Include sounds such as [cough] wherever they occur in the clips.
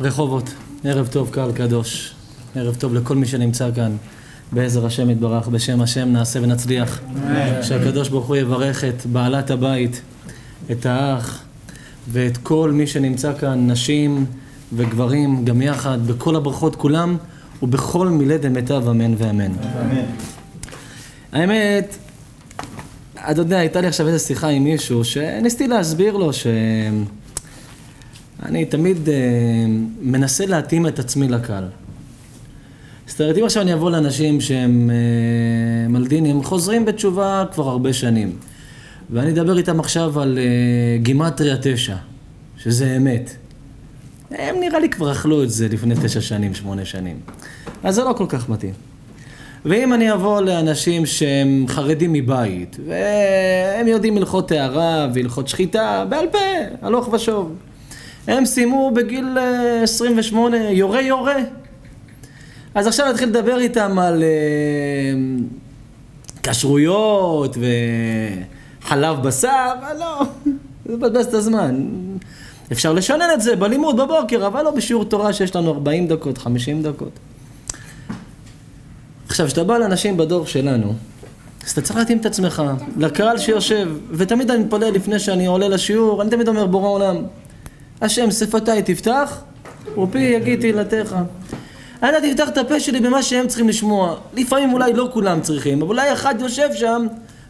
רחובות, ערב טוב קהל קדוש, ערב טוב לכל מי שנמצא כאן, בעזר השם יתברך, בשם השם נעשה ונצליח. שהקדוש ברוך הוא יברך את בעלת הבית, את האח ואת כל מי שנמצא כאן, נשים וגברים, גם יחד, בכל הברכות כולם ובכל מילי דמיטב אמן ואמן. האמת, אתה יודע, הייתה לי עכשיו איזו שיחה עם מישהו שניסיתי להסביר לו ש... אני תמיד uh, מנסה להתאים את עצמי לקהל. זאת אומרת, אם עכשיו אני אבוא לאנשים שהם uh, מלדינים, חוזרים בתשובה כבר הרבה שנים, ואני אדבר איתם עכשיו על uh, גימטריה תשע, שזה אמת. הם נראה לי כבר אכלו את זה לפני תשע שנים, שמונה שנים. אז זה לא כל כך מתאים. ואם אני אבוא לאנשים שהם חרדים מבית, והם יודעים הלכות טהרה והלכות שחיטה, בעל פה, הלוך ושוב. הם סיימו בגיל 28, אה, יורה יורה. אז עכשיו נתחיל לדבר איתם על uh, כשרויות וחלב בשר, אבל לא, זה מבזבז את הזמן. אפשר לשנן את זה בלימוד בבוקר, אבל לא בשיעור תורה שיש לנו 40 דקות, 50 דקות. עכשיו, כשאתה בא לאנשים בדור שלנו, אז אתה צריך להתאים את עצמך לקהל שיושב, ותמיד אני מתפלל לפני שאני עולה לשיעור, אני תמיד אומר בורא עולם, השם שפתיי תפתח, ופי יגיד תהילתך. אנא תפתח את הפה שלי במה שהם צריכים לשמוע. לפעמים אולי לא כולם צריכים, אבל אולי אחד יושב שם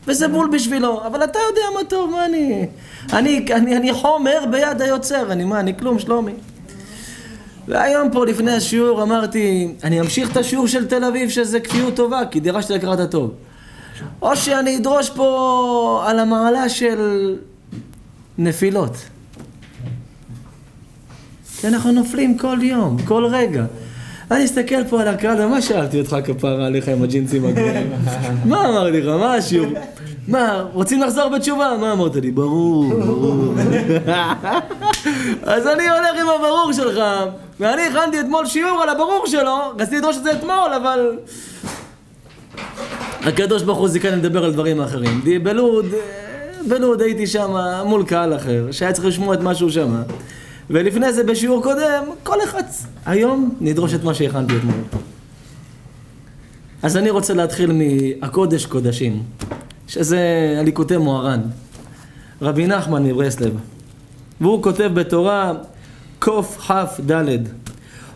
וזה בול בשבילו. אבל אתה יודע מה טוב, מה אני... אני, אני, אני חומר ביד היוצר, אני מה, אני כלום, שלומי. והיום פה לפני השיעור אמרתי, אני אמשיך את השיעור של תל אביב שזה כפיות טובה, כי דרשתי לקראת הטוב. או שאני אדרוש פה על המעלה של נפילות. כי אנחנו נופלים כל יום, כל רגע. אני אסתכל פה על הקהל, ומה שאלתי אותך כפרה עליך עם הג'ינסים הגדולים? [laughs] מה אמרתי לך? מה השיעור? מה, רוצים לחזור בתשובה? מה אמרת לי? ברור, ברור. [laughs] אז אני הולך עם הברור שלך, ואני הכנתי אתמול שיעור על הברור שלו, רציתי לדרוש את זה אתמול, אבל... הקדוש ברוך הוא זיכן לדבר על דברים אחרים. בלוד, בלוד הייתי שם מול קהל אחר, שהיה צריך לשמוע את משהו שם. ולפני זה בשיעור קודם, כל אחד... היום נדרוש את מה שהכנתי אתמול. אז אני רוצה להתחיל מהקודש קודשים, שזה הליקוטי מוהר"ן, רבי נחמן מברסלב. והוא כותב בתורה קכ"ד.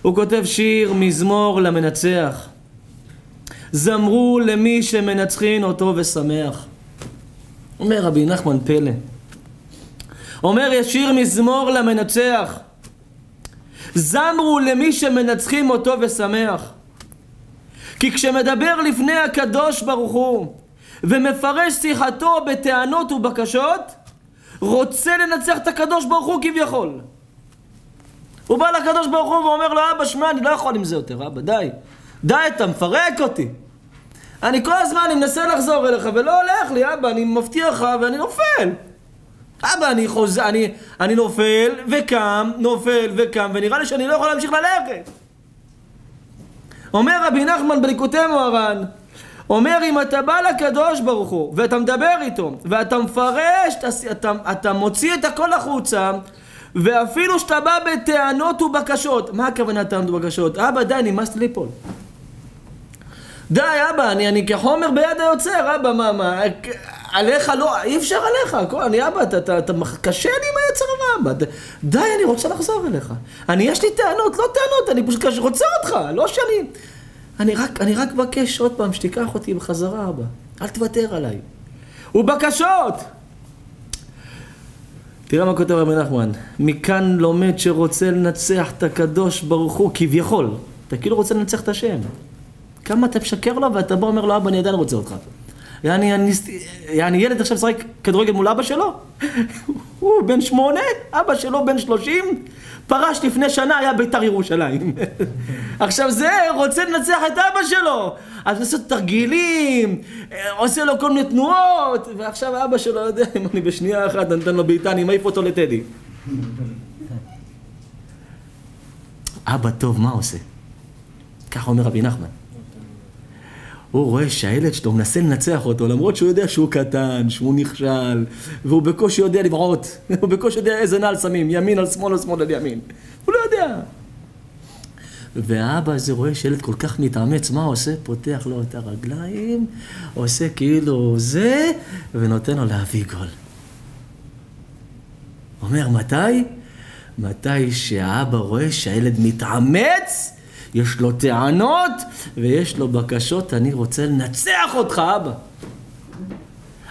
הוא כותב שיר מזמור למנצח. זמרו למי שמנצחין אותו ושמח. אומר רבי נחמן פלא. אומר ישיר מזמור למנצח. זמרו למי שמנצחים אותו ושמח. כי כשמדבר לפני הקדוש ברוך הוא ומפרש שיחתו בטענות ובקשות, רוצה לנצח את הקדוש ברוך הוא כביכול. הוא בא לקדוש ברוך הוא ואומר לו, אבא, שמע, אני לא יכול עם זה יותר, אבא, די. די, אתה מפרק אותי. אני כל הזמן אני מנסה לחזור אליך ולא הולך לי, אבא, אני מבטיח לך ואני נופל. אבא, אני חוזר, אני, אני נופל וקם, נופל וקם, ונראה לי שאני לא יכול להמשיך ללכת. אומר רבי נחמן בליקוטי מוהר"ן, אומר אם אתה בא לקדוש ברוך הוא ואתה מדבר איתו ואתה מפרש, אתה, אתה, אתה מוציא את הכל החוצה ואפילו שאתה בא בטענות ובקשות, מה הכוונה טענות ובקשות? אבא די נמאס לי ליפול די אבא אני, אני כחומר ביד היוצר אבא מה מה עליך לא, אי אפשר עליך, הכל, אני אבא, אתה, אתה, אתה קשה לי עם היצר הרע, אבא, די, אני רוצה לחזור אליך. אני, יש לי טענות, לא טענות, אני פשוט רוצה אותך, לא שאני... אני רק, אני רק מבקש עוד פעם שתיקח אותי בחזרה, אבא. אל תוותר עליי. ובקשות! תראה מה כותב רבי נחמן. מכאן לומד שרוצה לנצח את הקדוש ברוך הוא, כביכול. אתה כאילו רוצה לנצח את השם. כמה אתה משקר לו ואתה בא ואומר לו, אבא, אני עדיין רוצה אותך. יעני, אני, יעני ילד עכשיו משחק כדורגל מול אבא שלו? [laughs] הוא בן שמונה, אבא שלו בן שלושים, פרש לפני שנה, היה בית"ר ירושלים. [laughs] עכשיו זה רוצה לנצח את אבא שלו, אז עושה תרגילים, עושה לו כל מיני תנועות, ועכשיו אבא שלו יודע אם אני בשנייה אחת נותן לו בעיטה, אני מעיף אותו לטדי. [laughs] אבא טוב, מה עושה? ככה אומר רבי נחמן. הוא רואה שהילד שלו מנסה לנצח אותו, למרות שהוא יודע שהוא קטן, שהוא נכשל, והוא בקושי יודע לבעוט, [laughs] הוא בקושי יודע איזה נעל שמים, ימין על שמאל או שמאל על ימין. הוא לא יודע. והאבא הזה רואה שילד כל כך מתאמץ, מה הוא עושה? פותח לו את הרגליים, עושה כאילו זה, ונותן לו להביא גול. אומר, מתי? מתי שהאבא רואה שהילד מתאמץ, יש לו טענות ויש לו בקשות, אני רוצה לנצח אותך, אבא.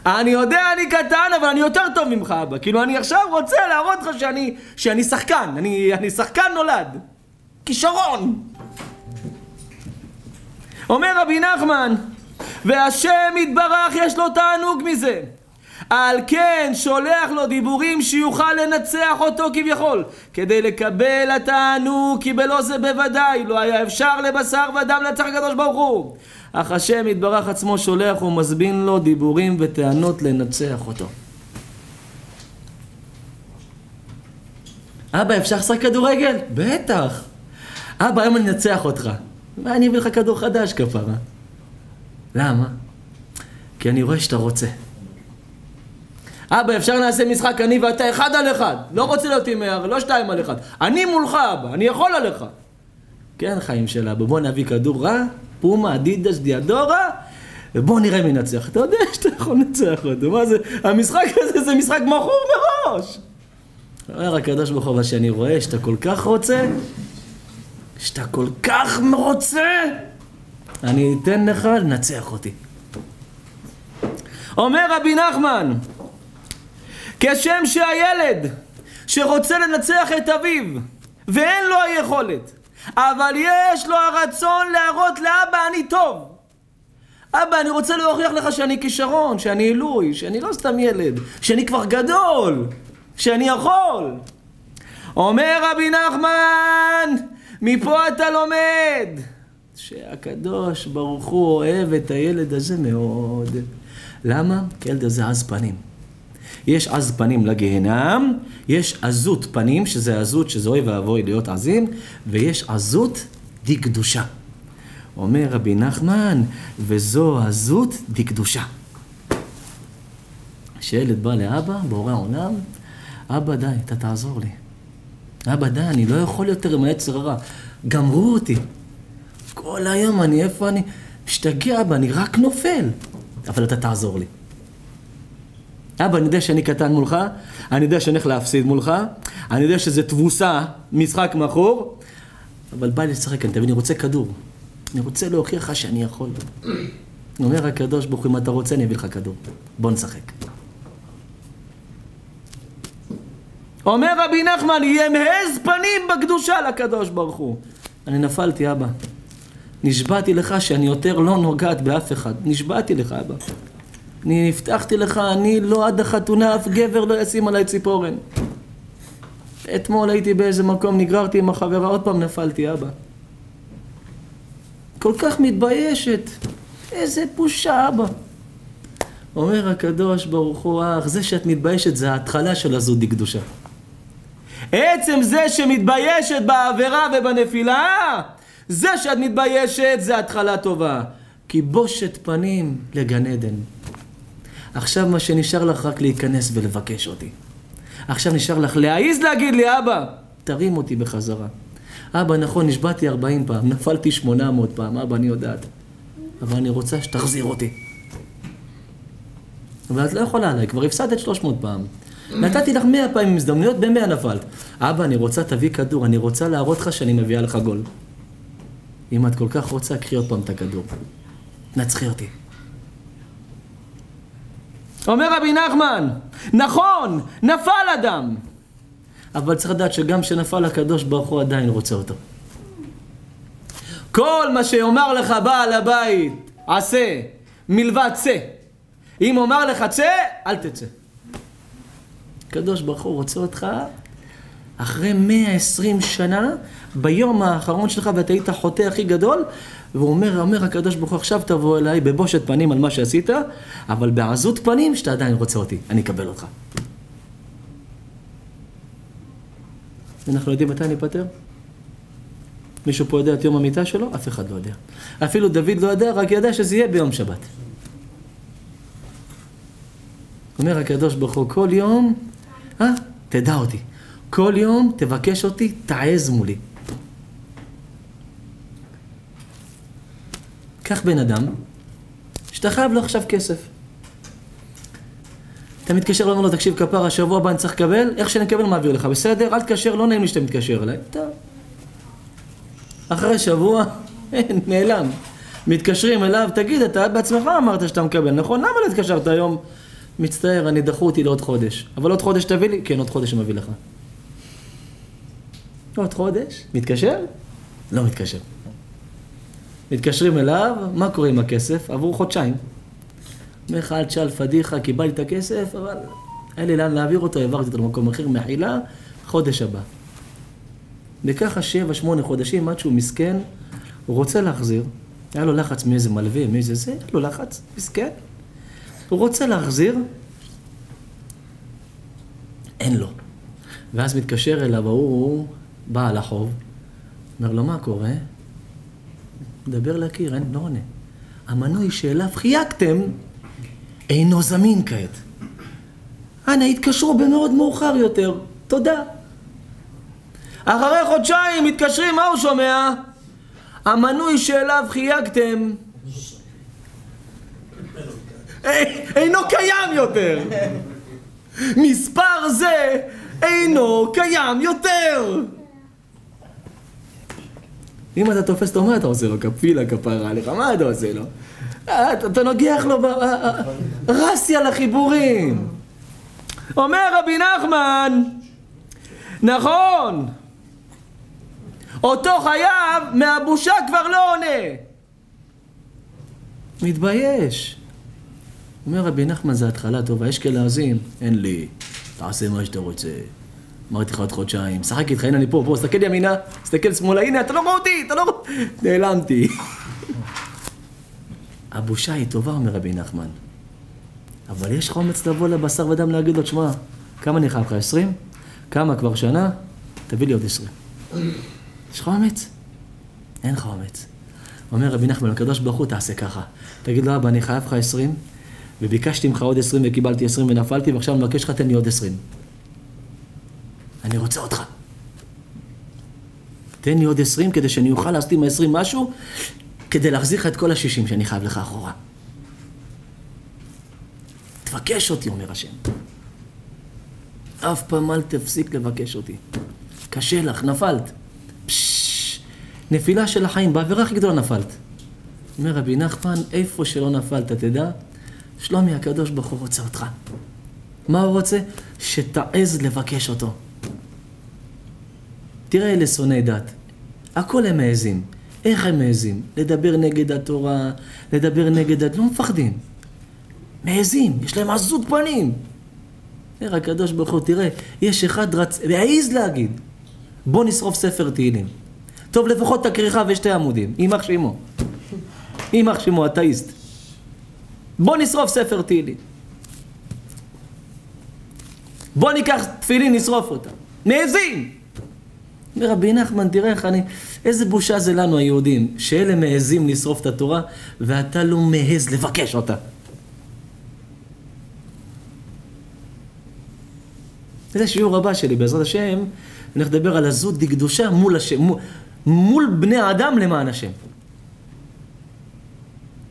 אני יודע, אני קטן, אבל אני יותר טוב ממך, אבא. כאילו, אני עכשיו רוצה להראות לך שאני, שאני שחקן. אני, אני שחקן נולד. כישרון. אומר רבי נחמן, והשם יתברך יש לו תענוג מזה. על כן שולח לו דיבורים שיוכל לנצח אותו כביכול. כדי לקבל התענוג כי בלא זה בוודאי לא היה אפשר לבשר ודם לנצח הקדוש ברוך הוא. אך השם יתברך עצמו שולח ומזבין לו דיבורים וטענות לנצח אותו. אבא אפשר לשחק כדורגל? בטח. אבא היום אני אנצח אותך. מה אני אביא לך כדור חדש כפרה. למה? כי אני רואה שאתה רוצה אבא, אפשר נעשה משחק אני ואתה אחד על אחד. לא רוצה להיות עם מהר, לא שתיים על אחד. אני מולך, אבא, אני יכול עליך. כן, חיים של אבא, בוא נביא כדור רע, פומה, אדידס, דיאדורה, ובוא נראה מי נצח. אתה יודע שאתה יכול לנצח אותו. מה זה, המשחק הזה זה משחק מכור מראש. אומר הקדוש ברוך הוא, שאני רואה שאתה כל כך רוצה, שאתה כל כך רוצה, אני אתן לך לנצח אותי. אומר רבי נחמן, כשם שהילד שרוצה לנצח את אביו ואין לו היכולת אבל יש לו הרצון להראות לאבא אני טוב אבא אני רוצה להוכיח לך שאני כישרון, שאני עילוי, שאני לא סתם ילד, שאני כבר גדול, שאני יכול אומר רבי נחמן מפה אתה לומד שהקדוש ברוך הוא אוהב את הילד הזה מאוד למה? כי הילד הזה עז פנים יש עז פנים לגיהנם, יש עזות פנים, שזה עזות שזה אוי ואבוי להיות עזים, ויש עזות דקדושה. אומר רבי נחמן, וזו עזות דקדושה. כשילד בא לאבא, בורא עולם, אבא די, אתה תעזור לי. אבא די, אני לא יכול יותר עם היצר הרע. גמרו אותי. כל היום אני, איפה אני? משתגע אבא, אני רק נופל. אבל אתה תעזור לי. אבא, אני יודע שאני קטן מולך, אני יודע שאני הולך להפסיד מולך, אני יודע שזה תבוסה, משחק מכור, אבל בא לי לשחק, אני תבין, אני רוצה כדור. אני רוצה להוכיח לך שאני יכול. [clears throat] אומר הקדוש ברוך הוא, אם אתה רוצה, אני אביא לך כדור. בוא נשחק. אומר רבי נחמן, ימהז פנים בקדושה לקדוש ברוך הוא. אני נפלתי, אבא. נשבעתי לך שאני יותר לא נוגעת באף אחד. נשבעתי לך, אבא. אני הבטחתי לך, אני לא עד החתונה, אף גבר לא ישים עליי ציפורן. אתמול הייתי באיזה מקום, נגררתי עם החברה, עוד פעם נפלתי, אבא. כל כך מתביישת. איזה בושה, אבא. אומר הקדוש ברוך הוא, אך, זה שאת מתביישת זה ההתחלה של הזודי קדושה. עצם זה שמתביישת בעבירה ובנפילה, זה שאת מתביישת זה התחלה טובה. כי בושת פנים לגן עדן. עכשיו מה שנשאר לך רק להיכנס ולבקש אותי. עכשיו נשאר לך להעיז להגיד לי, אבא, תרים אותי בחזרה. אבא, נכון, נשבעתי 40 פעם, נפלתי 800 פעם, אבא, אני יודעת. אבל אני רוצה שתחזיר אותי. אבל את לא יכולה עליי, כבר הפסדת 300 פעם. נתתי לך 100 פעמים הזדמנויות, ב-100 נפלת. אבא, אני רוצה, תביא כדור, אני רוצה להראות לך שאני מביאה לך גול. אם את כל כך רוצה, קחי עוד פעם את הכדור. תנצחי אותי. אומר רבי נחמן, נכון, נפל אדם, אבל צריך לדעת שגם כשנפל הקדוש ברוך הוא עדיין רוצה אותו. כל מה שיאמר לך בעל הבית, עשה, מלבד צא. אם אומר לך צא, אל תצא. הקדוש ברוך הוא רוצה אותך אחרי 120 שנה, ביום האחרון שלך ואתה היית החוטא הכי גדול, והוא אומר, אומר הקדוש ברוך הוא, עכשיו תבוא אליי בבושת פנים על מה שעשית, אבל בעזות פנים שאתה עדיין רוצה אותי, אני אקבל אותך. אנחנו יודעים מתי ניפטר? מישהו פה יודע את יום המיטה שלו? אף אחד לא יודע. אפילו דוד לא יודע, רק ידע שזה יהיה ביום שבת. אומר הקדוש ברוך הוא, כל יום, אה, תדע אותי. כל יום תבקש אותי, תעז מולי. קח בן אדם, שאתה חייב לו עכשיו כסף. אתה מתקשר ואומר לו, תקשיב כפר, השבוע הבא אני צריך לקבל, איך שאני אקבל מעביר לך, בסדר? אל תקשר, לא נעים לי שאתה מתקשר אליי. טוב. אחרי שבוע, [laughs] אין, נעלם. מתקשרים אליו, תגיד, אתה בעצמך אמרת שאתה מקבל, נכון? למה לא התקשרת היום? מצטער, אני דחו אותי לעוד חודש. אבל עוד חודש תביא לי? כן, עוד חודש אני מביא לך. עוד חודש? מתקשר? לא מתקשר. מתקשרים אליו, מה קורה עם הכסף? עברו חודשיים. אומר לך, אל תשאל פדיחה, קיבלתי את הכסף, אבל אין לי לאן להעביר אותו, העברתי אותו למקום אחר, מחילה, חודש הבא. וככה שבע, שמונה חודשים, עד שהוא מסכן, הוא רוצה להחזיר. היה לו לחץ מאיזה מלווה, מאיזה זה, היה לו לחץ, מסכן. הוא רוצה להחזיר, אין לו. ואז מתקשר אליו ההוא, בעל החוב, אומר לו, מה קורה? מדבר לקיר, אין, לא עונה. המנוי שאליו חייגתם אינו זמין כעת. אנא, התקשרו במאוד מאוחר יותר. תודה. אחרי חודשיים מתקשרים, מה הוא שומע? המנוי שאליו חייגתם אינו קיים יותר. מספר זה אינו קיים יותר. אם אתה תופס אותו, מה אתה עושה לו? כפילה כפרה עליך, מה אתה עושה לו? אתה נוגח לו רסי על החיבורים. אומר רבי נחמן, נכון, אותו חייב מהבושה כבר לא עונה. מתבייש. אומר רבי נחמן זה התחלה טובה, יש כאלה עזים, אין לי, תעשה מה שאתה רוצה. אמרתי לך עוד חודשיים, שחק איתך, הנה אני פה, פה, תסתכל ימינה, תסתכל שמאלה, הנה, אתה לא רואה אותי, אתה לא רואה... נעלמתי. הבושה היא טובה, אומר רבי נחמן. אבל יש לך אומץ לבוא לבשר ודם להגיד לו, תשמע, כמה חייב לך? עשרים? כמה כבר שנה? תביא לי עוד עשרים. יש לך אומץ? אין לך אומץ. אומר רבי נחמן, הקדוש ברוך הוא תעשה ככה. תגיד לו, אבא, אני חייב לך עשרים, וביקשתי ממך עוד עשרים וקיבלתי עשרים ונפלתי, ועכשיו אני מבקש לך, תן לי עוד עשרים. אני רוצה אותך. תן לי עוד עשרים כדי שאני אוכל לעשות עם העשרים משהו, כדי להחזיר לך את כל השישים שאני חייב לך אחורה. תבקש אותי, אומר השם. אף פעם אל תפסיק לבקש אותי. קשה לך, נפלת. נפילה של החיים, בעבירה הכי גדולה נפלת. אומר רבי נחמן, איפה שלא נפלת, תדע, שלומי הקדוש ברוך הוא רוצה אותך. מה הוא רוצה? שתעז לבקש אותו. תראה אלה שונאי דת, הכל הם מעזים. איך הם מעזים? לדבר נגד התורה, לדבר נגד הדת, לא מפחדים. מעזים, יש להם עזות פנים. אומר הקדוש ברוך הוא, תראה, יש אחד רצ... והעז להגיד, בוא נשרוף ספר תהילים. טוב, לפחות את הכריכה ושתי עמודים, יימח שמו. יימח שמו, אתאיסט. בוא נשרוף ספר תהילים. בוא ניקח תפילין, נשרוף אותם. מעזים! אומר רבי נחמן, תראה איך אני... איזה בושה זה לנו היהודים, שאלה מעזים לשרוף את התורה, ואתה לא מעז לבקש אותה. זה שיעור הבא שלי, בעזרת השם, אני הולך לדבר על הזות דקדושה מול השם, מול, מול בני האדם למען השם.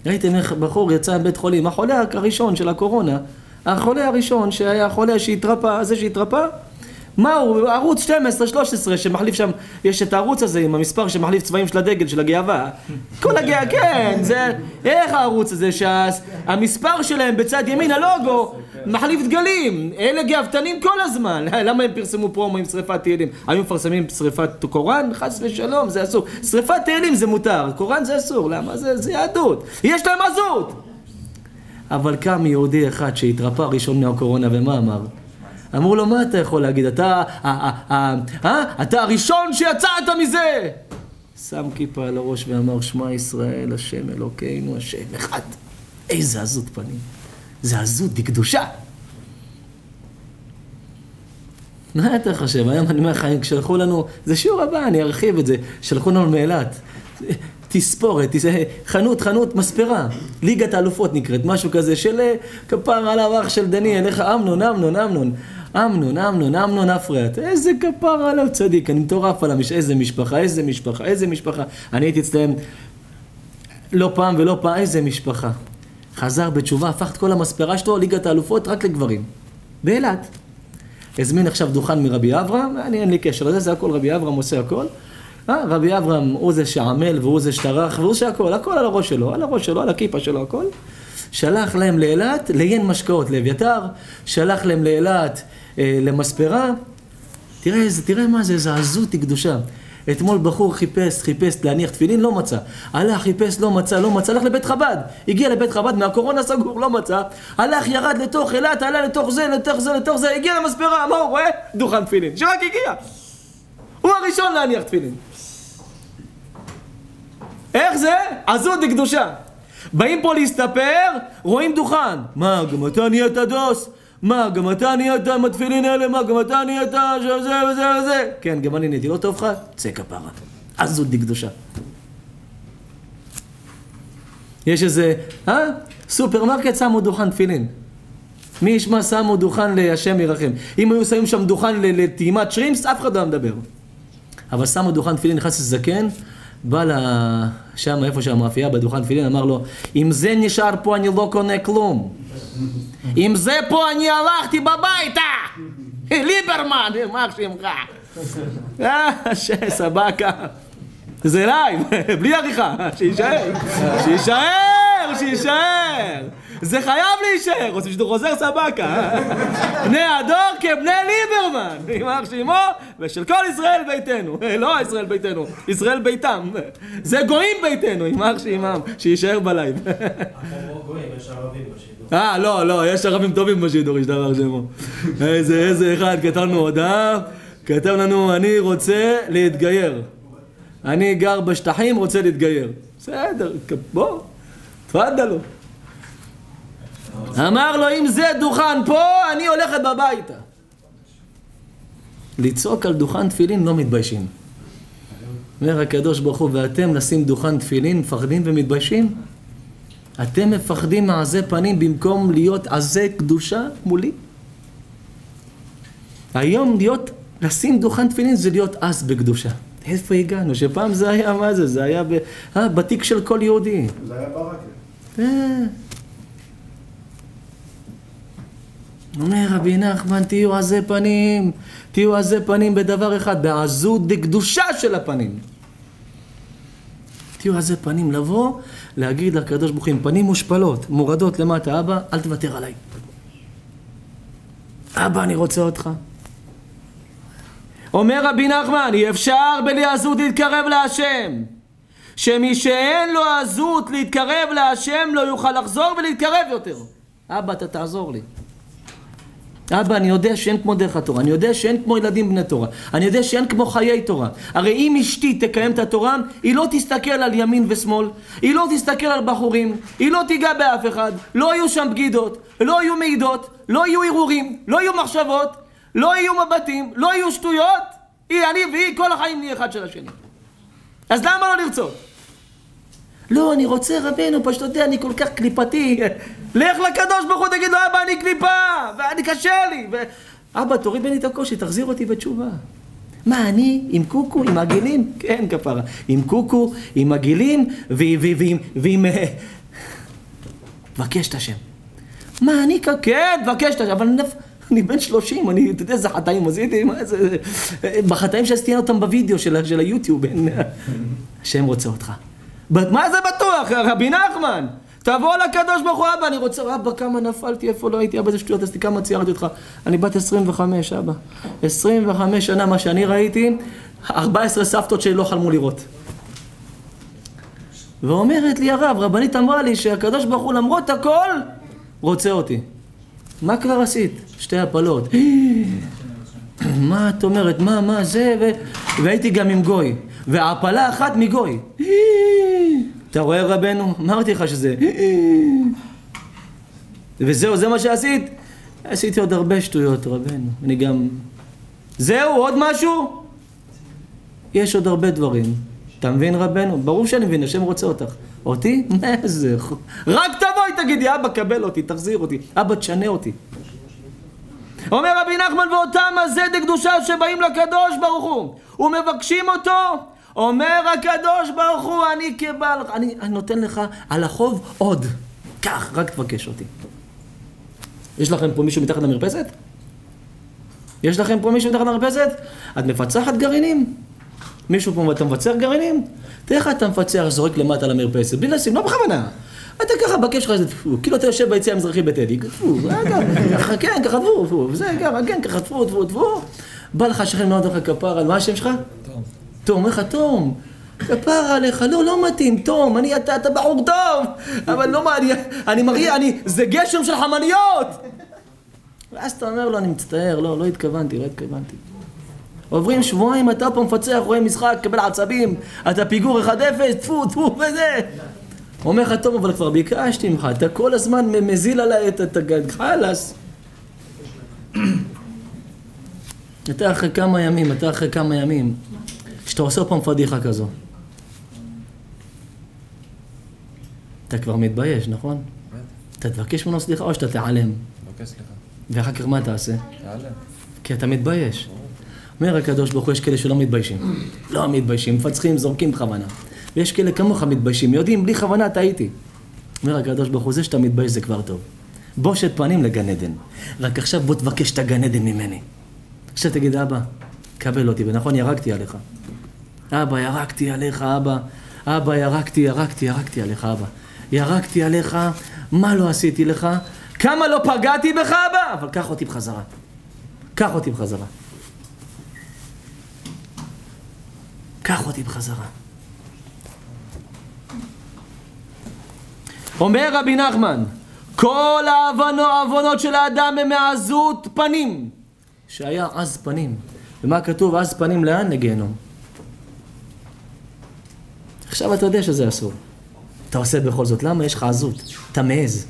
ראיתם איך בחור יצא מבית חולים, החולה הראשון של הקורונה, החולה הראשון שהיה החולה שהתרפא, זה שהתרפא, מה הוא, ערוץ 12, 13 שמחליף שם, יש את הערוץ הזה עם המספר שמחליף צבעים של הדגל, של הגאווה. כל הגאווה, כן, זה, איך הערוץ הזה שהמספר שלהם בצד ימין, הלוגו, מחליף דגלים. אלה גאוותנים כל הזמן. [laughs] למה הם פרסמו פרומו עם שריפת תהילים? היו מפרסמים שריפת קוראן? חס ושלום, זה אסור. שריפת תהילים זה מותר, קוראן זה אסור, למה? זה, זה יהדות. יש להם עזות! אבל קם יהודי אחד שהתרפא ראשון מהקורונה ומה אמר? אמרו לו, מה אתה יכול להגיד? אתה, אה, אה, אה, אתה הראשון שיצאת מזה! שם כיפה על הראש ואמר, שמע ישראל, השם אלוקינו, השם אחד. איזה עזות פנים. זה עזות דקדושה. מה אתה חושב? היום אני אומר לך, כשלחו לנו, זה שיעור הבא, אני ארחיב את זה, שלחו לנו מאילת. תספורת, חנות, חנות, מספרה, ליגת האלופות נקראת, משהו כזה של כפר עליו אח של דניאל, איך אמנון, אמנון, אמנון. אמנון, אמנון, אמנון אפריאט, איזה כפרה עליו צדיק, אני מטורף על המש... איזה משפחה, איזה משפחה, איזה משפחה. אני הייתי אצלם, לא פעם ולא פעם, איזה משפחה. חזר בתשובה, הפך את כל המספרה שלו, ליגת האלופות, רק לגברים. באילת. הזמין עכשיו דוכן מרבי אברהם, אני אין לי קשר לזה, זה הכל רבי אברהם עושה הכל. אה, רבי אברהם הוא זה שעמל והוא זה שטרח והוא שהכל, הכל על הראש שלו, על הראש שלו, על הכיפה שלו, הכל. שלח להם לאילת, ליין משקאות לאביתר, שלח להם לאילת למספרה. תראה, איזה, תראה מה זה, איזה עזות היא קדושה. אתמול בחור חיפש, חיפש להניח תפילין, לא מצא. הלך, חיפש, לא מצא, לא מצא, הלך לבית חב"ד. הגיע לבית חב"ד, מהקורונה סגור, לא מצא. הלך, ירד לתוך אילת, עלה לתוך זה, לתוך זה, לתוך זה, הגיע למספרה, מה הוא רואה? דוכן תפילין. שרק הגיע. הוא הראשון להניח תפילין. איך זה? עזות דקדושה. באים פה להסתפר, רואים דוכן. מה, גם אתה נהיית דוס? מה, גם אתה נהיית עם התפילין האלה? מה, גם אתה נהיית שזה וזה וזה? כן, גם אני נהייתי. לא טוב לך? צא כפרה. עזות דקדושה. יש איזה, אה? סופרמרקט שמו דוכן תפילין. מי ישמע שמו דוכן להשם ירחם. אם היו שמים שם דוכן לטעימת שרימפס, אף אחד לא היה מדבר. אבל שמו דוכן תפילין, נכנס לזקן, בא לשם, איפה שהמאפייה, בדוכן תפילין, אמר לו, אם זה נשאר פה אני לא קונה כלום. אם זה פה אני הלכתי הביתה! ליברמן, מה שמך? אה, סבקה. זה לייב, [laughs] בלי עריכה, שיישאר, שיישאר, שיישאר. זה חייב להישאר, רוצים שידור חוזר סבקה. בני הדור כבני ליברמן, יימח שמו, ושל כל ישראל ביתנו. לא ישראל ביתנו, ישראל ביתם. זה גויים ביתנו, יימח שמם, שיישאר בלייב. [laughs] אה, לא, לא, יש ערבים טובים בשידור, ישתבח שמו. איזה, איזה אחד, כתב לנו הודעה, כתב לנו, אני רוצה להתגייר. אני גר בשטחים, רוצה להתגייר. בסדר, בוא, תפאדלו. אמר לו, אם זה דוכן פה, אני הולכת בביתה. לצעוק על דוכן תפילין לא מתביישים. אומר הקדוש ברוך הוא, ואתם לשים דוכן תפילין, מפחדים ומתביישים? אתם מפחדים מעזי פנים במקום להיות עזי קדושה מולי? היום להיות, לשים דוכן תפילין זה להיות עז בקדושה. איפה הגענו? שפעם זה היה, מה זה? זה היה ב, אה, בתיק של כל יהודי. זה היה ברכה. אה. אומר רבי נחמן, תהיו עזי פנים, תהיו עזי פנים בדבר אחד, בעזות דקדושה של הפנים. תהיו עזי פנים, לבוא, להגיד לקדוש ברוך הוא פנים מושפלות, מורדות למטה, אבא, אל תוותר עליי. אבא, אני רוצה אותך. אומר רבי נחמן, אי אפשר בלי עזות להתקרב להשם. שמי שאין לו עזות להתקרב להשם לא יוכל לחזור ולהתקרב יותר. אבא, אתה תעזור לי. אבא, אני יודע שאין כמו דרך התורה, אני יודע שאין כמו ילדים בני תורה, אני יודע שאין כמו חיי תורה. הרי אם אשתי תקיים את התורה, היא לא תסתכל על ימין ושמאל, היא לא תסתכל על בחורים, היא לא תיגע באף אחד, לא יהיו שם בגידות, לא יהיו מעידות, לא יהיו הרהורים, לא יהיו מחשבות, לא יהיו מבטים, לא יהיו שטויות, היא, אני והיא, כל החיים נהיה אחד של השני. אז למה לא לרצות? לא, אני רוצה רבנו, פשוט יודע, אני כל כך קליפתי. לך לקדוש ברוך הוא, תגיד לו, אבא, אני קליפה, ואני קשה לי. ו... אבא, תוריד ממני את הקושי, תחזיר אותי בתשובה. מה, אני עם קוקו, עם עגילים? כן, כפרה. עם קוקו, עם עגילים, ועם... תבקש את השם. מה, אני כ... כן, תבקש את השם, אבל. אני בן שלושים, אני, אתה יודע איזה חטאים עשיתי, מה זה... בחטאים שעשיתי אותם בווידאו של היוטיוב, השם רוצה אותך. מה זה בטוח, רבי נחמן? תבוא לקדוש ברוך הוא, אבא, אני רוצה, אבא, כמה נפלתי, איפה לא הייתי, אבא, איזה שטויות עשיתי, כמה ציירתי אותך. אני בת 25, אבא. 25 שנה, מה שאני ראיתי, 14 סבתות שלי לא חלמו לראות. ואומרת לי הרב, רבנית אמרה לי שהקדוש ברוך הוא למרות הכל רוצה אותי. מה כבר עשית? שתי הפלות. מה את אומרת? מה, מה, זה. והייתי גם עם גוי. והעפלה אחת מגוי. אתה רואה רבנו? אמרתי לך שזה... וזהו, זה מה שעשית? עשיתי עוד הרבה שטויות, רבנו. אני גם... זהו, עוד משהו? יש עוד הרבה דברים. אתה מבין רבנו? ברור שאני מבין, השם רוצה אותך. אותי? איזה... רק תבואי תגידי, אבא, קבל אותי, תחזיר אותי. אבא, תשנה אותי. אומר רבי נחמן ואותם הזה דקדושה שבאים לקדוש ברוך הוא ומבקשים אותו אומר הקדוש ברוך הוא, אני כבעל, אני, אני נותן לך על החוב עוד. קח, רק תבקש אותי. יש לכם פה מישהו מתחת למרפסת? יש לכם פה מישהו מתחת למרפסת? את מפצחת גרעינים? מישהו פה, אתה מבצע גרעינים? תראה איך אתה מפצח, זורק למטה למרפסת, בלי לשים, לא בכוונה. אתה ככה בקש לך איזה טפו, כאילו אתה יושב ביציע המזרחי בטדי, טפו, ככה, כן, ככה טפו, טפו, וזה, ככה, כן, ככה טפו, טפו, טפו. בא לך שכן מאוד לך כפר על מה השם שלך? תום. תום, אומר לך, תום. כפר עליך, לא, לא מתאים, תום, אני, אתה, אתה בחור טוב, אבל לא מה, אני, אני מריע, אני, זה גשם של חמניות! ואז אתה אומר לו, אני מצטער, לא, לא התכוונתי, לא התכוונתי. עוברים שבועיים, אתה פה מפצח, רואה משחק, קבל עצבים, אתה פיגור 1-0, טפו, טפו, וזה. אומר לך, טוב, אבל כבר ביקשתי ממך, אתה כל הזמן מזיל עליי את הגד, חלאס. [clears throat] אתה אחרי כמה ימים, אתה אחרי כמה ימים, כשאתה עושה פעם פדיחה כזו, אתה כבר מתבייש, נכון? אתה תבקש ממנו סליחה או שאתה תיעלם? מבקש סליחה. ואחר כך מה תעשה? תיעלם. כי אתה מתבייש. אומר הקדוש ברוך הוא, יש כאלה שלא מתביישים. לא מתביישים, מפצחים, זורקים בכוונה. ויש כאלה כמוך מתביישים, יודעים, בלי כוונה טעיתי. אומר הקדוש ברוך הוא, זה שאתה מתבייש זה כבר טוב. בושת פנים לגן עדן. רק עכשיו בוא תבקש את הגן עדן ממני. עכשיו תגיד, אבא, קבל אותי, ונכון, ירקתי עליך. אבא, ירקתי עליך, אבא. אבא, ירקתי, ירקתי, ירקתי עליך, אבא. ירקתי עליך, מה לא עשיתי לך? כמה לא פגעתי בך, אבא? אבל קח אותי בחזרה. קח אותי בחזרה. קח אותי בחזרה. אומר רבי נחמן, כל העוונות של האדם הם מעזות פנים. שהיה עז פנים. ומה כתוב? עז פנים לאן? לגיהנום. עכשיו אתה יודע שזה אסור. אתה עושה בכל זאת. למה? יש לך עזות. אתה מעז.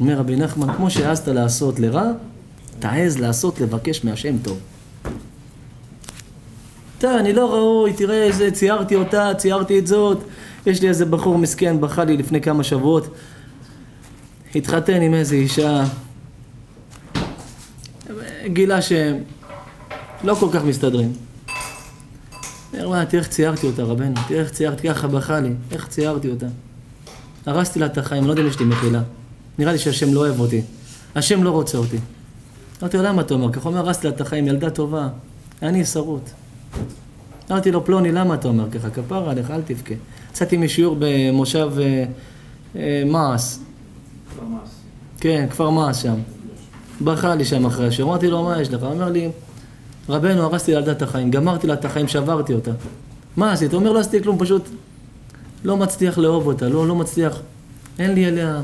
אומר רבי נחמן, כמו שהעזת לעשות לרע, תעז לעשות לבקש מהשם טוב. אתה, אני לא ראוי, תראה איזה, ציירתי אותה, ציירתי את זאת. יש לי איזה בחור מסכן, בכה לי לפני כמה שבועות. התחתן עם איזה אישה, גילה שהם לא כל כך מסתדרים. אומר, מה, תראה איך ציירתי אותה, רבנו, תראה איך ציירתי, ככה בכה לי, איך ציירתי אותה. הרסתי לה את החיים, לא יודע אם יש לי מחילה. נראה לי שהשם לא אוהב אותי. השם לא רוצה אותי. אמרתי לו, למה אתה אומר? ככה אומר, הרסתי לה את החיים, ילדה טובה. אני שרוט. אמרתי לו, פלוני, למה אתה אומר ככה? כפרה עליך, אל תבכה. יצאתי משיעור במושב אה, אה, מעש. כפר מעש. כן, כפר מעש שם. בכה לי שם אחרי השיעור. אמרתי לו, מה יש לך? הוא אומר לי, רבנו, הרסתי לילדה את החיים, גמרתי לה את החיים, שברתי אותה. מה עשית? הוא אומר, לא עשיתי כלום, פשוט לא מצליח לאהוב אותה, לא, לא מצליח. אין לי אליה...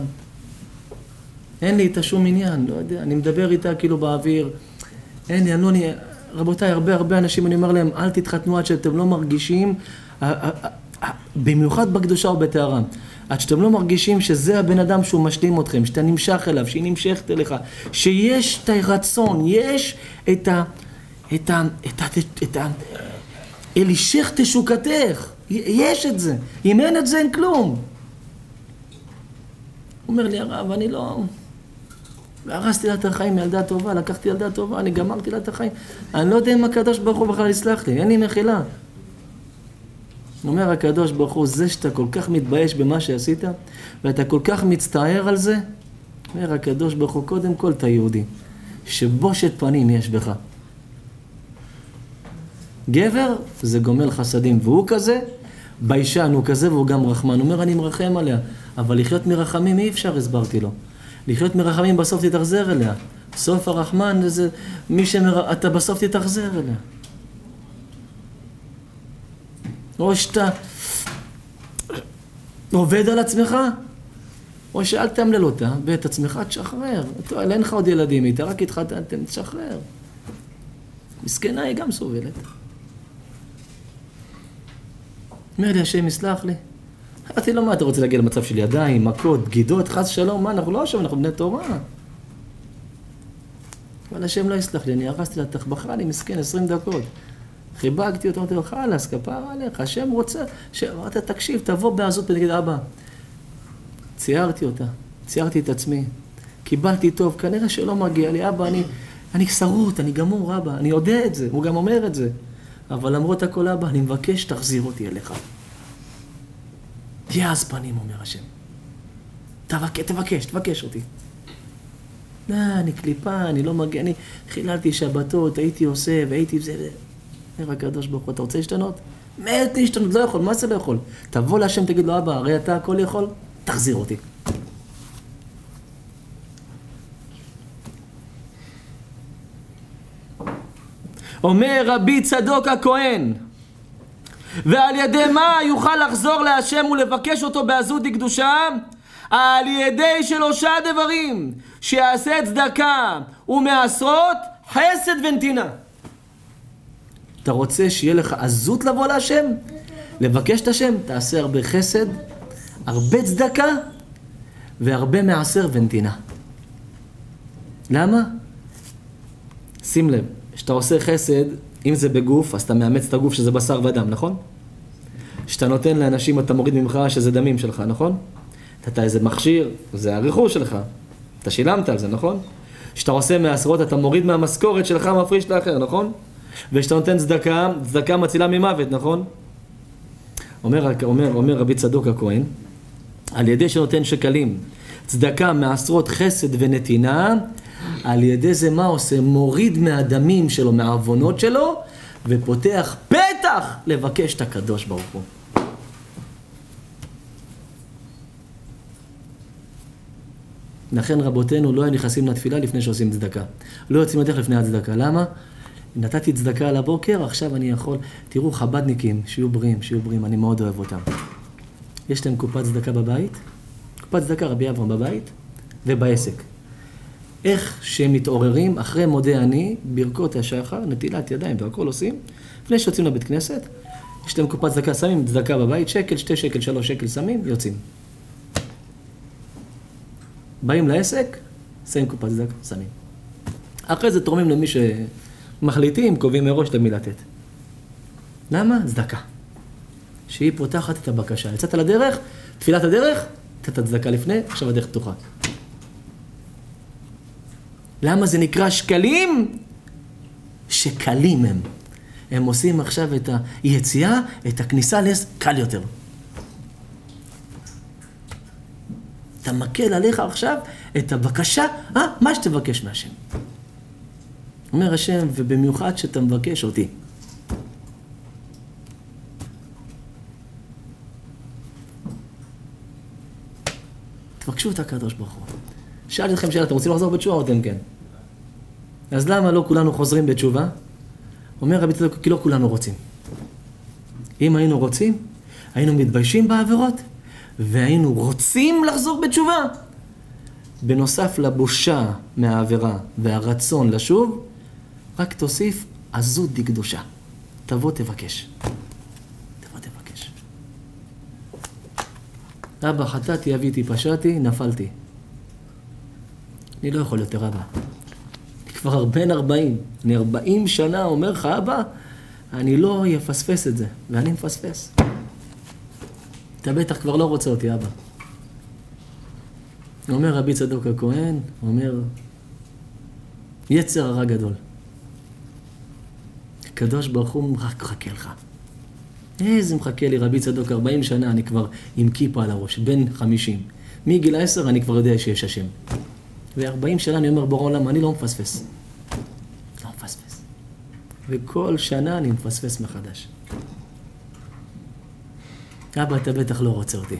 אין לי איתה שום עניין, לא יודע, אני מדבר איתה כאילו באוויר. אין לי, אני לא... רבותיי, הרבה הרבה אנשים, אני אומר להם, אל תתחתנו עד שאתם לא מרגישים, במיוחד בקדושה או בטהרה, עד שאתם לא מרגישים שזה הבן אדם שהוא משלים אתכם, שאתה נמשך אליו, שהיא נמשכת אליך, שיש את הרצון, יש את ה... את ה... את ה... את ה... אלישך תשוקתך, יש את זה. אם אין את זה, אין כלום. אומר לי, הרב, אני לא... והרסתי לה את החיים מילדה טובה, לקחתי ילדה טובה, אני גמרתי לה את החיים. אני לא יודע אם הקדוש ברוך הוא בכלל יסלח לי, אין לי מחילה. אומר הקדוש ברוך הוא, זה שאתה כל כך מתבייש במה שעשית, ואתה כל כך מצטער על זה, אומר הקדוש ברוך הוא, קודם כל אתה יהודי, שבושת פנים יש בך. גבר זה גומל חסדים, והוא כזה, ביישן הוא כזה והוא גם רחמן. הוא אומר, אני מרחם עליה, אבל לחיות מרחמים אי אפשר, הסברתי לו. לחיות מרחמים בסוף תתאכזר אליה. סוף הרחמן זה מי שאתה בסוף תתאכזר אליה. או שאתה עובד על עצמך, או שאל תאמלל אותה, ואת עצמך תשחרר. אין לך עוד ילדים איתה, רק התחתנתם, תשחרר. מסכנה היא גם סובלת. אומר לי, השם יסלח לי. אמרתי לו, מה אתה רוצה להגיע למצב של ידיים, מכות, בגידות, חס שלום, מה, אנחנו לא שם, אנחנו בני תורה. אבל השם לא יסלח לי, אני הרסתי לה תחבכה לי, מסכן, עשרים דקות. חיבקתי אותו, אמרתי לו, חלאס, כפרה עליך, השם רוצה, אמרתי, תקשיב, תבוא בעזות ותגיד, אבא, ציירתי אותה, ציירתי את עצמי, קיבלתי טוב, כנראה שלא מגיע לי, אבא, אני אני שרוט, אני גמור, אבא, אני יודע את זה, הוא גם אומר את זה. אבל למרות הכל, אבא, אני מבקש, תחזיר אותי אליך. תהיה אז פנים, אומר השם. תבק, תבקש, תבקש אותי. לא, אני קליפה, אני לא מגיע, אני חיללתי שבתות, הייתי עושה והייתי זה. אומר הקדוש ברוך הוא, אתה רוצה להשתנות? מת להשתנות, לא יכול, מה זה לא יכול? תבוא להשם, תגיד לו, אבא, הרי אתה הכל יכול, תחזיר אותי. אומר רבי צדוק הכהן, ועל ידי מה יוכל לחזור להשם ולבקש אותו בעזות דקדושה? על ידי שלושה דברים, שיעשה צדקה ומעשרות חסד ונתינה. אתה רוצה שיהיה לך עזות לבוא להשם? לבקש את השם? תעשה הרבה חסד, הרבה צדקה והרבה מעשר ונתינה. למה? שים לב, כשאתה עושה חסד, אם זה בגוף, אז אתה מאמץ את הגוף שזה בשר ודם, נכון? כשאתה נותן לאנשים, אתה מוריד ממך שזה דמים שלך, נכון? נתת איזה מכשיר, זה הרכוש שלך. אתה שילמת על זה, נכון? כשאתה עושה מעשרות, אתה מוריד מהמשכורת שלך, מפריש לאחר, נכון? וכשאתה נותן צדקה, צדקה מצילה ממוות, נכון? אומר, אומר, אומר רבי צדוק הכהן, על ידי שנותן שקלים, צדקה מעשרות חסד ונתינה, על ידי זה מה עושה? מוריד מהדמים שלו, מהעוונות שלו, ופותח פתח לבקש את הקדוש ברוך הוא. לכן רבותינו לא היו נכנסים לתפילה לפני שעושים צדקה. לא יוצאים לדרך לפני הצדקה. למה? נתתי צדקה על הבוקר, עכשיו אני יכול... תראו, חבדניקים, שיהיו בריאים, שיהיו בריאים, אני מאוד אוהב אותם. יש להם קופת צדקה בבית, קופת צדקה רבי אברהם בבית, ובעסק. איך שהם מתעוררים, אחרי מודה אני, ברכות השחר, נטילת ידיים והכל עושים, לפני שיוצאים לבית כנסת, יש להם קופת צדקה, שמים צדקה בבית, שקל, שתי שקל, שלוש שקל שמים, יוצאים. באים לעסק, שמים קופת צדקה, שמים. אחרי זה תורמים למי שמחליטים, קובעים מראש למי לתת. למה? צדקה. שהיא פותחת את הבקשה. יצאת לדרך, תפילת הדרך, נתת צדקה לפני, עכשיו הדרך פתוחה. למה זה נקרא שקלים? שקלים הם. הם עושים עכשיו את היציאה, את הכניסה לס... קל יותר. אתה מקל עליך עכשיו את הבקשה, אה, מה שתבקש מהשם. אומר השם, ובמיוחד שאתה מבקש אותי. תבקשו את הקדוש ברוך הוא. שאלתי אתכם שאלה, אתם רוצים לחזור בתשובה או אתם כן? אז למה לא כולנו חוזרים בתשובה? אומר רבי צדוק, כי לא כולנו רוצים. אם היינו רוצים, היינו מתביישים בעבירות, והיינו רוצים לחזור בתשובה. בנוסף לבושה מהעבירה והרצון לשוב, רק תוסיף עזות דקדושה. תבוא תבקש. תבוא תבקש. אבא, חטאתי, אביתי, פשעתי, נפלתי. אני לא יכול יותר, אבא. כבר בן ארבעים. אני ארבעים שנה אומר לך, אבא, אני לא אפספס את זה, ואני מפספס. אתה בטח כבר לא רוצה אותי, אבא. אומר רבי צדוק הכהן, אומר, יצר הרע גדול. הקדוש ברוך הוא רק מחכה לך. איזה מחכה לי רבי צדוק, 40 שנה אני כבר עם כיפה על הראש, בן 50. מגיל 10 אני כבר יודע שיש השם. ו-40 שנה אני אומר בורא עולם, אני לא מפספס. לא מפספס. וכל שנה אני מפספס מחדש. אבא, אתה בטח לא רוצה אותי.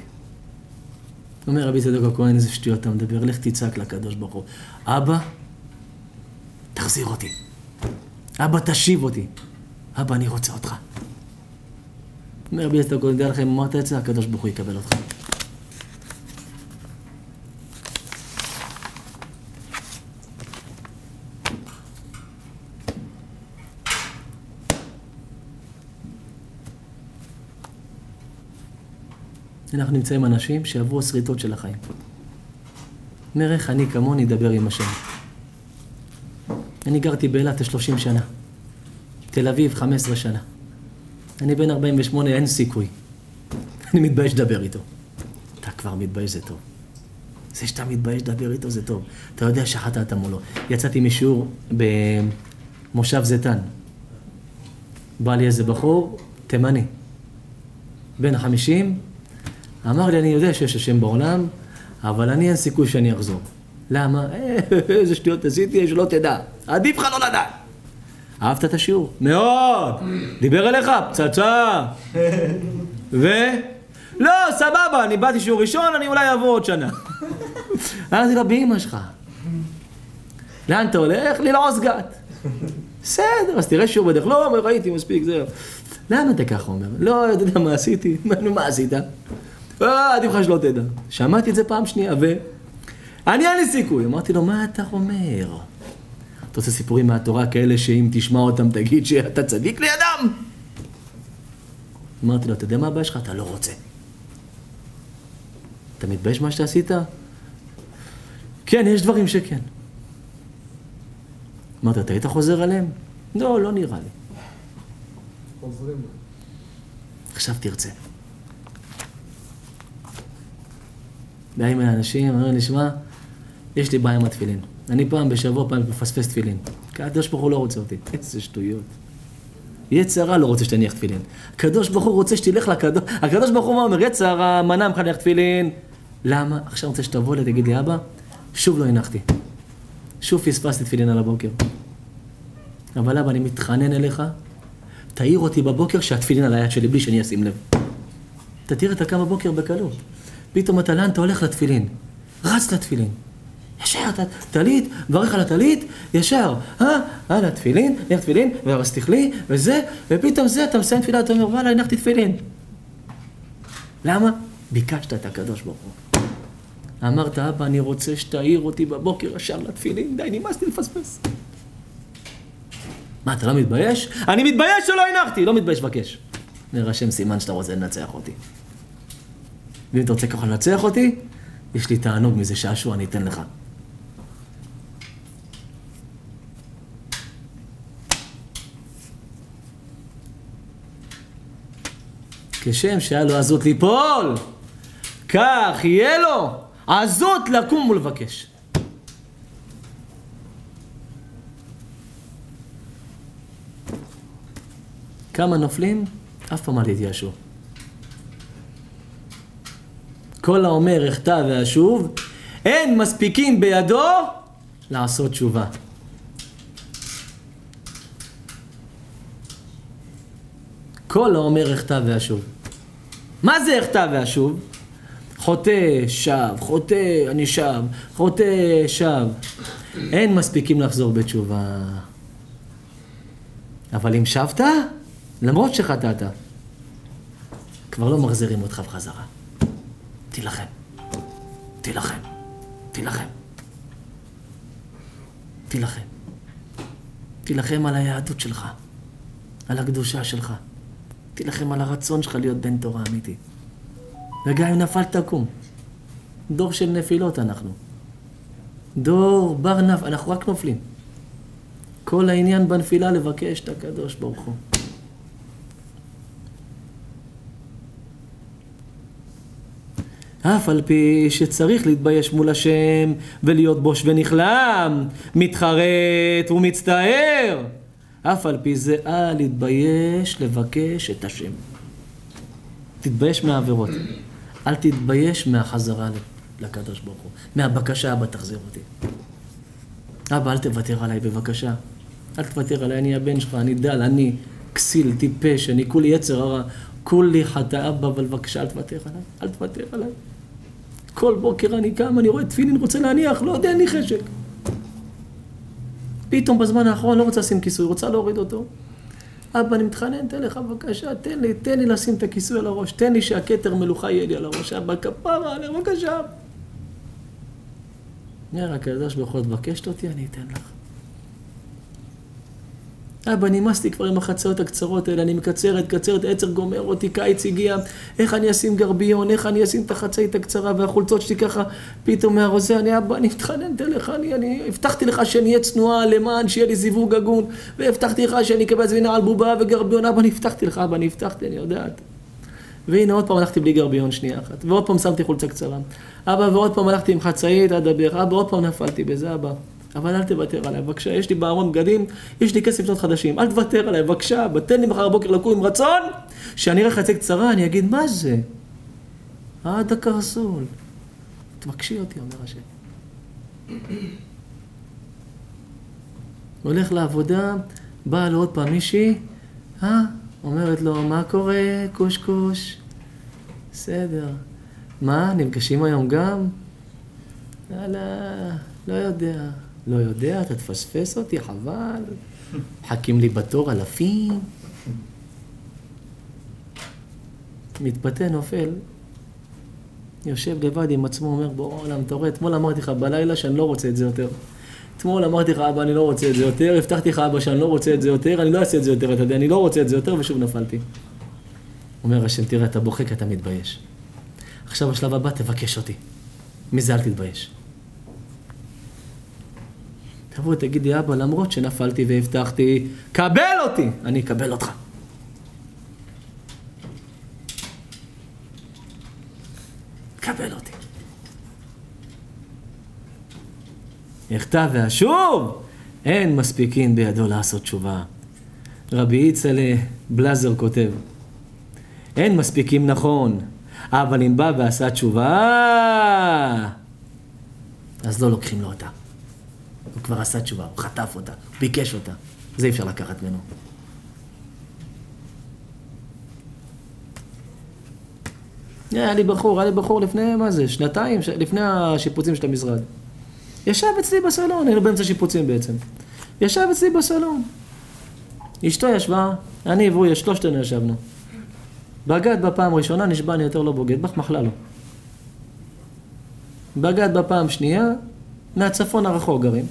אומר רבי צדוק הכהן, איזה שטויות אתה מדבר, לך תצעק לקדוש ברוך הוא. אבא, תחזיר אותי. אבא, תשיב אותי. אבא, אני רוצה אותך. אומר רבי צדוק הכהן, דע לכם, מה אתה יצא, הקדוש ברוך הוא יקבל אותך. אנחנו נמצאים אנשים שעברו שריטות של החיים. אומר איך אני כמוני אדבר עם השם. אני גרתי באילת 30 שנה, תל אביב 15 שנה. אני בן 48, אין סיכוי. [laughs] אני מתבייש לדבר איתו. אתה כבר מתבייש, זה טוב. זה שאתה מתבייש לדבר איתו זה טוב. אתה יודע שחטאת מולו. יצאתי משיעור במושב זיתן. בא לי איזה בחור, תימני, בן חמישים, אמר לי, אני יודע שיש השם בעולם, אבל אני אין סיכוי שאני אחזור. למה? איזה שטויות עשיתי, שלא תדע. עדיף לך לא לדעת. אהבת את השיעור? מאוד! דיבר אליך? פצצה! ו? לא, סבבה, אני באתי שיעור ראשון, אני אולי אעבור עוד שנה. אמרתי לו, באמא שלך. לאן אתה הולך? לי לא עוזגת. בסדר, אז תראה שיעור בדרך. לא, ראיתי מספיק, זהו. למה אתה ככה אומר? לא, אתה יודע מה עשיתי? מה עשית? אה, עדיף לך שלא תדע. שמעתי את זה פעם שנייה, ו... אני אין לי סיכוי. אמרתי לו, מה אתה אומר? אתה רוצה סיפורים מהתורה כאלה שאם תשמע אותם תגיד שאתה צדיק לידם? אמרתי לו, אתה יודע מה הבעיה שלך? אתה לא רוצה. אתה מתבייש מה שאתה עשית? כן, יש דברים שכן. אמרתי, אתה היית חוזר עליהם? לא, לא נראה לי. חוזרים. עכשיו תרצה. באים אל אנשים, אומרים לי, שמע, יש לי בעיה עם התפילין. אני פעם בשבוע, פעם מפספס תפילין. כי הקדוש ברוך הוא לא רוצה אותי. [laughs] איזה שטויות. יצר הרע לא רוצה שתניח תפילין. הקדוש ברוך הוא רוצה שתלך לקדוש... הקדוש ברוך הוא אומר, יצר הרע מנע ממך להניח תפילין. למה? עכשיו רוצה שתבוא אליי, תגיד לי, אבא, שוב לא הנחתי. שוב פספסתי תפילין על הבוקר. אבל אבא, אני מתחנן אליך, תעיר אותי בבוקר שהתפילין על היד שלי בלי שאני אשים לב. אתה תראה, אתה קם בבוקר בקלות. פתאום אתה לאן אתה הולך לתפילין. רץ לתפילין. ישר, טלית, מברך על הטלית, ישר, אה, על התפילין, נניח תפילין, והרס תכלי, וזה, ופתאום זה, אתה מסיים תפילה, אתה אומר, וואלה, הנחתי תפילין. למה? ביקשת את הקדוש ברוך הוא. אמרת, אבא, אני רוצה שתעיר אותי בבוקר ישר לתפילין, די, נמאס לי לפספס. מה, אתה לא מתבייש? אני מתבייש שלא הנחתי, לא מתבייש, בקש. נרשם סימן שאתה רוצה לנצח אותי. ואם אתה רוצה ככה לנצח אותי, יש לי תענוג מזה שעשוע, אני אתן לך. כשם שהיה לו עזות ליפול, כך יהיה לו עזות לקום ולבקש. כמה נופלים? אף פעם אל תתייאשו. כל האומר אחטא ואשוב, אין מספיקים בידו לעשות תשובה. כל האומר אחטא ואשוב. מה זה אחטא ואשוב? חוטא, שב, חוטא, אני שב, חוטא, שב. אין מספיקים לחזור בתשובה. אבל אם שבת, למרות שחטאת, כבר לא מחזירים אותך בחזרה. תילחם. תילחם. תילחם. תילחם. תילחם על היהדות שלך, על הקדושה שלך. תילחם על הרצון שלך להיות בן תורה אמיתי. וגם אם נפלת, תקום. דור של נפילות אנחנו. דור בר נף, אנחנו רק נופלים. כל העניין בנפילה לבקש את הקדוש ברוך הוא. אף על פי שצריך להתבייש מול השם ולהיות בוש ונכלם, מתחרט ומצטער. אף על פי זה אל להתבייש לבקש את השם. תתבייש מהעבירות. אל תתבייש מהחזרה לקדוש ברוך הוא. מהבקשה, אבא, תחזיר אותי. אבא, אל תוותר עליי, בבקשה. אל תוותר עליי, אני הבן שלך, אני דל, אני כסיל, טיפש, אני כולי יצר הרע, כולי חטא אבא, אבל בבקשה, אל תוותר עליי, אל תוותר עליי. כל בוקר אני קם, אני רואה תפילין, רוצה להניח, לא יודע, אין לי חשק. פתאום בזמן האחרון לא רוצה לשים כיסוי, רוצה להוריד אותו. אבא, אני מתחנן, תן לך בבקשה, תן לי, תן לי לשים את הכיסוי על הראש, תן לי שהכתר מלוכה יהיה לי על הראש, אבא, כפרה עליה, בבקשה. אומר הקדוש ברוך הוא, תבקשת אותי, אני אתן לך. אבא, נמאס לי כבר עם החציות הקצרות האלה, אני מקצרת, קצרת, עצר גומר אותי, קיץ הגיע, איך אני אשים גרביון, איך אני אשים את החצאית הקצרה והחולצות שלי ככה, פתאום מהרוזה, אני אבא, אני מתחנן, תן לך, אני, אני הבטחתי לך שאני אהיה צנועה למען שיהיה לי זיווג הגון, והבטחתי לך שאני אקבל זבינה על בובה וגרביון, אבא, אני הבטחתי לך, אבא, אני הבטחתי, אני יודעת. והנה עוד פעם הלכתי בלי גרביון שנייה אחת, ועוד פעם שמתי חולצה קצרה. אבא, ועוד פעם הלכתי עם חצאית עד הברך, אבא, עוד פעם נפלתי בזה, אבא. אבל אל תוותר עליי, בבקשה, יש לי בארון בגדים, יש לי כסף לקנות חדשים, אל תוותר עליי, בבקשה, תן לי מחר בבוקר לקום עם רצון, שאני אראה חצי קצרה, אני אגיד, מה זה? עד הקרסול. תבקשי אותי, אומר השם. [clears throat] הולך לעבודה, באה לו עוד פעם מישהי, אה? אומרת לו, מה קורה, קושקוש? בסדר. מה, נפגשים היום גם? יאללה, לא יודע. לא יודע, אתה תפספס אותי, חבל. מחכים לי בתור אלפים. מתפתה, נופל. יושב לבד עם עצמו, אומר, בוא עולם, אתה רואה, אתמול אמרתי לך בלילה שאני לא רוצה את זה יותר. אתמול אמרתי לך, אבא, אני לא רוצה את זה יותר, הבטחתי לך, אבא, שאני לא רוצה את זה יותר, אני לא אעשה את זה יותר, אתה יודע, אני לא רוצה את זה יותר, ושוב נפלתי. אומר השם, תראה, אתה בוחק, אתה מתבייש. עכשיו השלב הבא, תבקש אותי. מזה אל תתבייש. תבוא, תגיד לי, אבא, למרות שנפלתי והבטחתי, קבל אותי! אני אקבל אותך. קבל אותי. יחטא ואשוב, אין מספיקין בידו לעשות תשובה. רבי יצלה בלזר כותב, אין מספיקים נכון, אבל אם בא ועשה תשובה, אז לא לוקחים לו אותה. הוא כבר עשה תשובה, הוא חטף אותה, ביקש אותה. זה אי אפשר לקחת ממנו. היה לי בחור, היה לי בחור לפני, מה זה, שנתיים, לפני השיפוצים של המשרד. ישב אצלי בסלון, היינו באמצע שיפוצים בעצם. ישב אצלי בסלון. אשתו ישבה, אני והוא, שלושתנו ישבנו. בגד בפעם ראשונה, נשבע אני יותר לא בוגד, בך מחלה לו. בגד בפעם שנייה, מהצפון הרחוק גרים.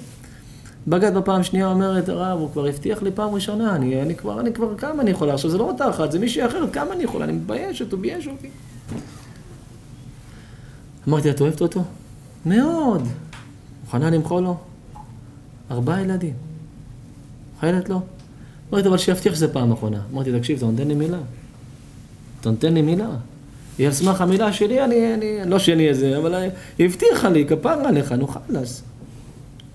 בגד בפעם שנייה אומרת, הרב, הוא כבר הבטיח לי פעם ראשונה, אני, אני כבר, אני כבר, כמה אני יכולה? עכשיו זה לא אותה אחת, זה מישהי אחרת, כמה אני יכולה? אני מתביישת, הוא בייש אותי. אמרתי, את אוהבת אותו? מאוד. מוכנה למחול לו? ארבעה ילדים. חיילת לו? אמרתי, אבל שיבטיח שזה פעם אחרונה. אמרתי, תקשיב, אתה נותן לי מילה. אתה נותן לי מילה. היא על סמך המילה שלי, אני, אני, לא שאני איזה, אבל היא הבטיחה לי, כפרה עליך, נו חלאס.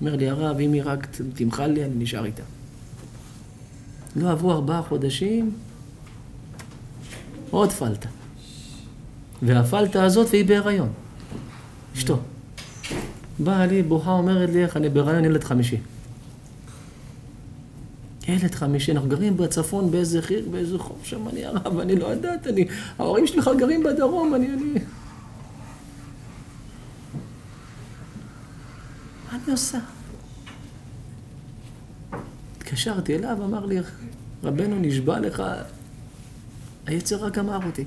אומר לי, הרב, אם היא רק תמחל לי, אני נשאר איתה. לא עברו ארבעה חודשים, עוד פלטה. והפלטה הזאת, והיא בהיריון. אשתו. באה לי, בוכה, אומרת לי, איך אני בהיריון ילד חמישי. ילד חמישי, אנחנו גרים בצפון באיזה חיר, באיזה חוף שם, אני הרב, אני לא יודעת, אני... ההורים שלי בכלל גרים בדרום, אני... אני... מה אני עושה? התקשרתי אליו, אמר לי, רבנו נשבע לך, היצר רק אמר אותי.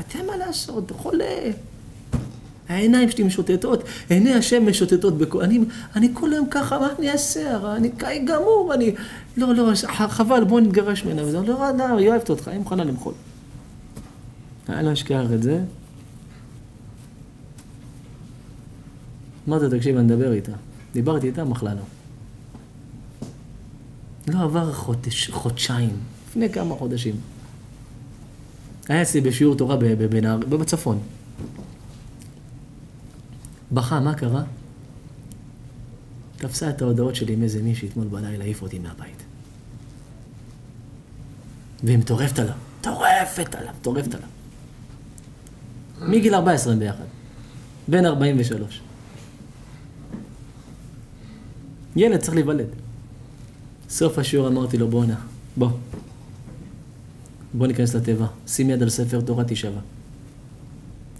אתם מה לעשות, חולה. העיניים שלי משוטטות, עיני השם משוטטות בכל... אני, אני כל היום ככה, מה אני אעשה? אני קאי גמור, אני... לא, לא, חבל, בוא נתגרש ממנה. וזה לא, לא, היא אוהבת אותך, היא מוכנה למחול. אני לא אשכח את זה. אמרתי, תקשיב, אני אדבר איתה. דיברתי איתה, מחלה לו. לא עבר חודש, חודשיים, לפני כמה חודשים. היה אצלי בשיעור תורה בצפון. בכה, מה קרה? תפסה את ההודעות שלי עם איזה מישהי אתמול בלילה, העיף אותי מהבית. והיא מטורפת עליו, מטורפת עליו, מטורפת עליו. מגיל 14 הם ביחד, בן 43. ילד צריך להיוולד. סוף השיעור אמרתי לו, בואנה, בוא. בוא ניכנס לתיבה, שים יד על ספר תורה, תישבע.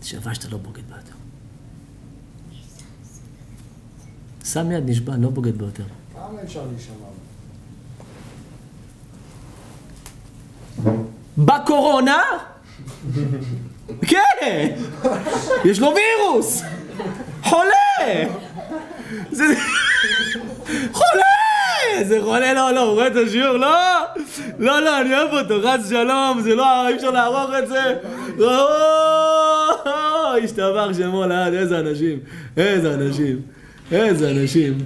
תישבע שאתה לא בוגד באדם. שם יד, נשבע, לא בוגד ביותר. כמה אפשר להישמע? בקורונה? כן! יש לו וירוס! חולה! זה... חולה! זה חולה, לא, לא, הוא רואה את השיעור, לא! לא, לא, אני אוהב אותו, חס שלום, זה לא, אי אפשר לערוך את זה. השתבח שמו לעד, איזה אנשים, איזה אנשים. איזה אנשים.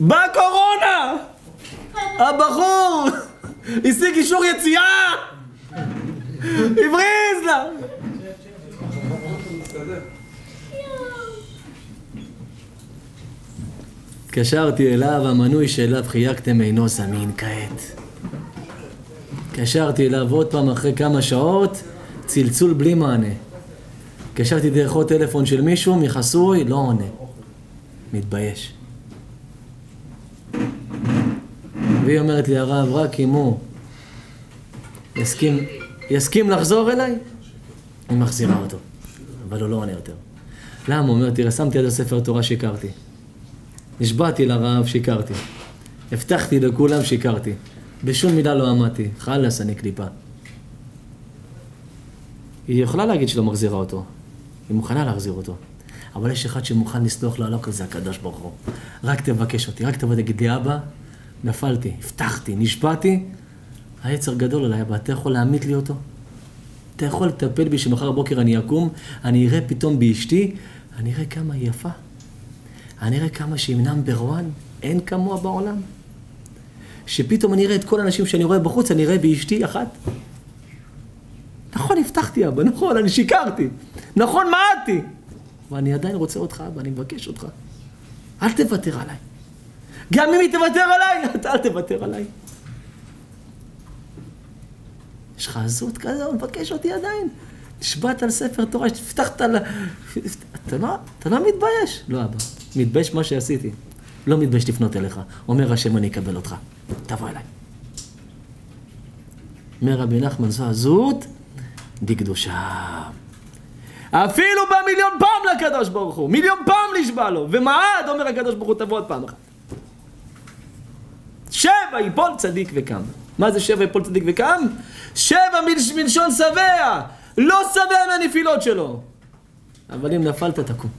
בקורונה! הבחור! השיג אישור יציאה! הבריז לה! התקשרתי אליו, המנוי שאליו חייגתם אינו זמין כעת. התקשרתי אליו עוד פעם אחרי כמה שעות, צלצול בלי מענה. התקשרתי דרך עוד טלפון של מישהו, מחסוי, לא עונה. מתבייש. והיא אומרת לי, הרב, רק אם הוא יסכים, יסכים לחזור אליי, אני מחזירה אותו. אבל הוא לא עונה יותר. למה? הוא אומר, תראה, שמתי יד הספר תורה, שיקרתי. נשבעתי לרב, שיקרתי. הבטחתי לכולם, שיקרתי. בשום מילה לא עמדתי. חלאס, אני קליפה. היא יכולה להגיד שלא מחזירה אותו. היא מוכנה להחזיר אותו. אבל יש אחד שמוכן לסלוח לו על הכל, זה הקדוש ברוך הוא. רק תבקש אותי, רק תבוא תגיד לי, אבא, נפלתי, הבטחתי, נשבעתי, היצר גדול עליי, אבא, אתה יכול להמית לי אותו? אתה יכול לטפל בי שמחר בבוקר אני אקום, אני אראה פתאום באשתי, אני אראה כמה היא יפה. אני אראה כמה שהיא נאמבר 1, אין כמוה בעולם. שפתאום אני אראה את כל האנשים שאני רואה בחוץ, אני אראה באשתי אחת. נכון, הבטחתי אבא, נכון, אני שיקרתי. נכון, מעדתי. ואני עדיין רוצה אותך, אבא, אני מבקש אותך. אל תוותר עליי. גם אם היא תוותר עליי, אתה [laughs] אל תוותר עליי. יש לך עזות כזה, הוא מבקש אותי עדיין. נשבעת על ספר תורה, הבטחת על... אתה לא, אתה לא מתבייש. לא, אבא. מתבייש מה שעשיתי. לא מתבייש לפנות אליך. אומר השם, אני אקבל אותך. תבוא אליי. אומר רבי נחמן, זו עזות דקדושה. אפילו בא מיליון פעם לקדוש ברוך הוא, מיליון פעם נשבע לו, ומעד אומר הקדוש ברוך הוא תבוא עוד פעם אחת. שבע יפול צדיק וקם. מה זה שבע יפול צדיק וקם? שבע מלשון שבע, לא שבע מהנפילות שלו. אבל אם נפלת תקום.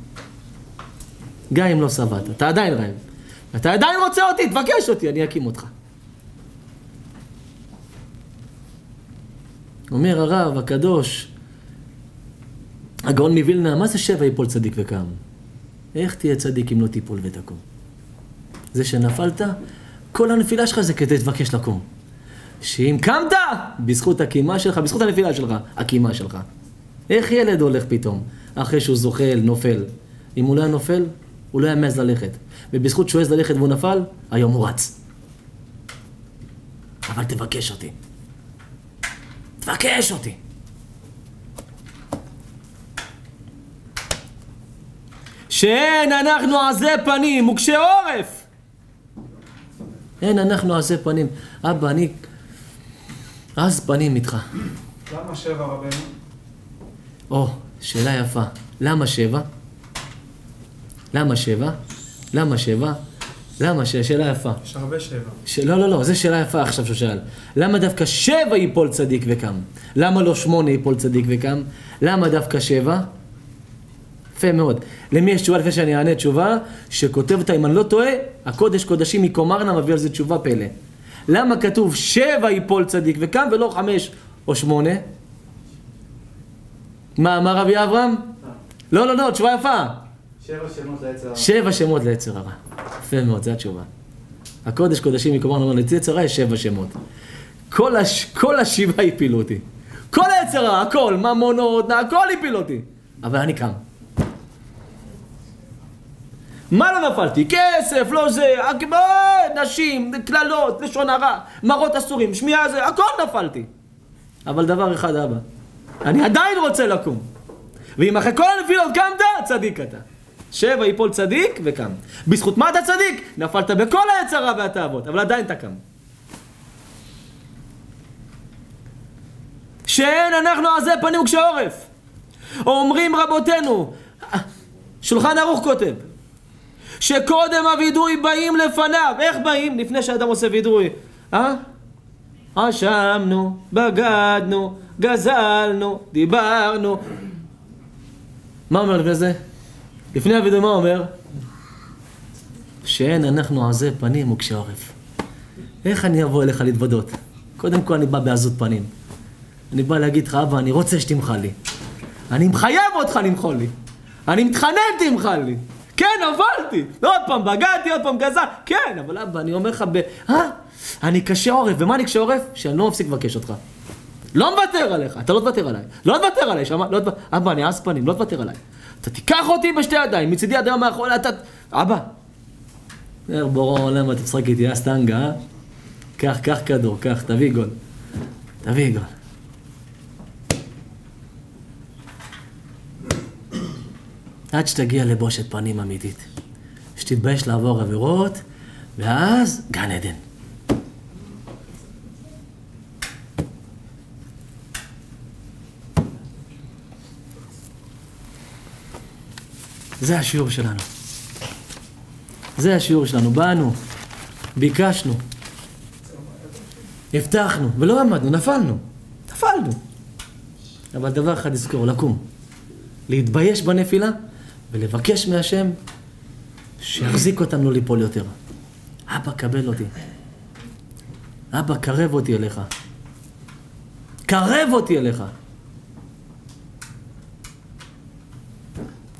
גם אם לא שבעת, אתה עדיין רעב. אתה עדיין רוצה אותי, תבקש אותי, אני אקים אותך. אומר הרב הקדוש, הגאון מווילנה, מה זה שבע יפול צדיק וקם? איך תהיה צדיק אם לא תיפול ותקום? זה שנפלת, כל הנפילה שלך זה כדי לבקש לקום. שאם קמת, בזכות הקימה שלך, בזכות הנפילה שלך, הקימה שלך. איך ילד הולך פתאום, אחרי שהוא זוחל, נופל? אם הוא לא היה נופל, הוא לא היה מעז ללכת. ובזכות שהוא העז ללכת והוא נפל, היום הוא רץ. אבל תבקש אותי. תבקש אותי. שאין אנחנו עזי פנים וקשי עורף. אין אנחנו עזי פנים. אבא, אני עז פנים איתך. למה שבע רבנו? או, שאלה יפה. למה שבע? למה שבע? למה שבע? למה? ש... שאלה יפה. יש הרבה שבע. ש... לא, לא, לא, זו שאלה יפה עכשיו שהוא שאל. למה דווקא שבע ייפול צדיק וקם? למה לא שמונה ייפול צדיק וקם? למה דווקא שבע? יפה מאוד. למי יש תשובה לפני שאני אענה תשובה? שכותב אותה, אם אני לא טועה, הקודש קודשים מקומרנה מביא על זה תשובה פלא. למה כתוב שבע ייפול צדיק וקם ולא חמש או שמונה? מה אמר רבי אברהם? לא, לא, לא, תשובה יפה. שבע שמות לעץ הרע. שבע שמות ליצר הרע. יפה מאוד, זו התשובה. הקודש קודשים מקומרנה אומר, ליצר הרע יש שבע שמות. כל, הש... כל השבעה הפילו אותי. כל היצר הרע, הכל, ממונות, הכל הפיל אותי. אבל אני קם. מה לא נפלתי? כסף, לא זה, אה, נשים, קללות, לשון הרע, מראות אסורים, שמיעה זה, הכל נפלתי. אבל דבר אחד, אבא, אני עדיין רוצה לקום. ואם אחרי כל הנפילות קמת, צדיק אתה. שבע יפול צדיק וקם. בזכות מה אתה צדיק? נפלת בכל היצרה והתאוות, אבל עדיין אתה קם. שאין אנחנו עזי פנים וקשי עורף. אומרים רבותינו, שולחן ערוך כותב, שקודם הווידוי באים לפניו. איך באים? לפני שאדם עושה וידוי. אה? אשמנו, בגדנו, גזלנו, דיברנו. מה אומר לפני זה? לפני הווידוי מה אומר? שאין אנחנו עזי פנים וקשי עורף. איך אני אבוא אליך להתוודות? קודם כל אני בא בעזות פנים. אני בא להגיד לך, אבא, אני רוצה שתמחל לי. אני מחייב אותך למחול לי. אני מתחנן תמחל לי. כן, נפלתי. עוד פעם בגדתי, עוד פעם גזל. כן, אבל אבא, אני אומר לך ב... אה? אני קשה עורף, ומה אני קשה עורף? שאני לא מפסיק לבקש אותך. לא מוותר עליך, אתה לא תוותר עליי. לא תוותר עליי, שמע, לא תוותר, אבא, אני עז פנים, לא תוותר עליי. אתה תיקח אותי בשתי ידיים, מצידי עד היום האחרון, אתה... אבא. אומר בורא עולם, אתה תשחק איתי אסטנגה, אה? קח, קח כדור, קח, תביא גול. תביא גול. עד שתגיע לבושת פנים אמיתית. שתתבייש לעבור עבירות, ואז גן עדן. זה השיעור שלנו. זה השיעור שלנו. באנו, ביקשנו, הבטחנו, ולא עמדנו, נפלנו. נפלנו. אבל דבר אחד לזכור, לקום. להתבייש בנפילה ולבקש מהשם שיחזיק אותנו ליפול יותר. אבא, קבל אותי. אבא, קרב אותי אליך. קרב אותי אליך.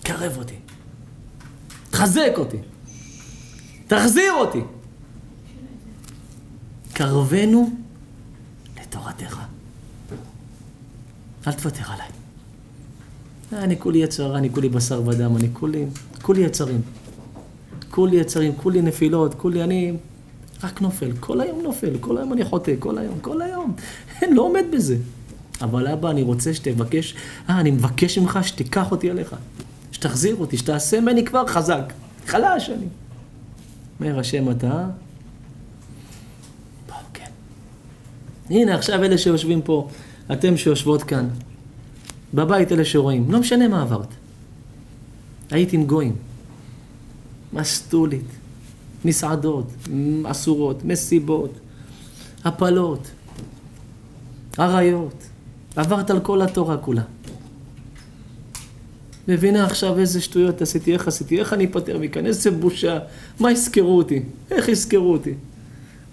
קרב אותי. תחזק אותי. תחזיר אותי. קרבנו לתורתך. אל תוותר עליי. אני כולי יצר, אני כולי בשר ודם, אני כולי, כולי יצרים. כולי יצרים, כולי נפילות, כולי אני רק נופל. כל היום נופל, כל היום אני חוטא, כל היום, כל היום. אני לא עומד בזה. אבל אבא, אני רוצה שתבקש, אה, אני מבקש ממך שתיקח אותי אליך. שתחזיר אותי, שתעשה ממני כבר חזק. חלש אני. אומר השם אתה? בוא, כן. הנה, עכשיו אלה שיושבים פה, אתם שיושבות כאן, בבית אלה שרואים, לא משנה מה עברת. היית עם גויים, מסטולית, מסעדות, אסורות, מסיבות, הפלות, אריות, עברת על כל התורה כולה. מבינה עכשיו איזה שטויות עשיתי, איך עשיתי, איך אני אפטר מכאן, איזה בושה, מה יזכרו אותי, איך יזכרו אותי.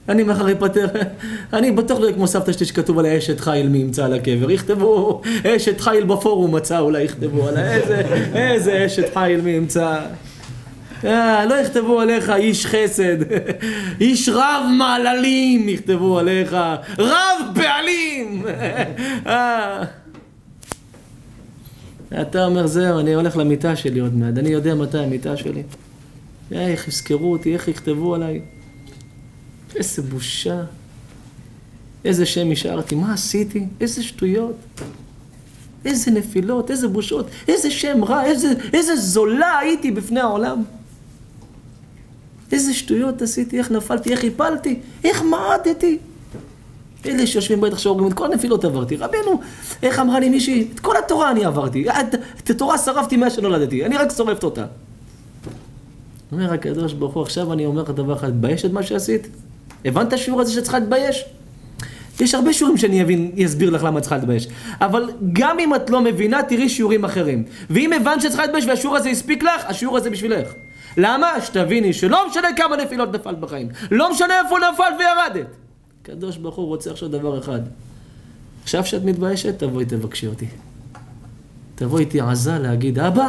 אני מחר אפטר, [laughs] אני בטוח לא כמו סבתא שלי שכתוב עליה אשת חיל מי ימצא על הקבר, יכתבו אשת חיל בפורום מצא, אולי יכתבו עליה, איזה, איזה אשת חיל מי ימצא. אה, לא יכתבו עליך איש חסד, [laughs] איש רב מעללים יכתבו עליך, רב פעלים. [laughs] אה. אתה אומר, זהו, אני הולך למיטה שלי עוד מעט, אני יודע מתי המיטה שלי. איך יזכרו אותי, איך יכתבו עליי. איזה בושה. איזה שם השארתי, מה עשיתי? איזה שטויות. איזה נפילות, איזה בושות, איזה שם רע, איזה, איזה זולה הייתי בפני העולם. איזה שטויות עשיתי, איך נפלתי, איך הפלתי, איך מעדתי. אלה שיושבים בטח שאומרים, את כל הנפילות עברתי. רבנו, איך אמרה לי מישהי, את כל התורה אני עברתי. את התורה שרפתי מאז שנולדתי, אני רק שורפת אותה. אומר הקדוש ברוך הוא, עכשיו אני אומר לך דבר אחד, תבייש את מה שעשית? הבנת את השיעור הזה שצריכה להתבייש? יש הרבה שיעורים שאני אבין, אסביר לך למה את צריכה להתבייש. אבל גם אם את לא מבינה, תראי שיעורים אחרים. ואם הבנת שצריכה להתבייש והשיעור הזה הספיק לך, השיעור הזה בשבילך. למה? שתביני שלא משנה כמה נפילות נפלת בחיים. לא משנה איפה נפלת וירדת. הקדוש ברוך הוא רוצה עכשיו דבר אחד. עכשיו שאת מתביישת, תבואי תבקשי אותי. תבואי איתי עזה להגיד, אבא,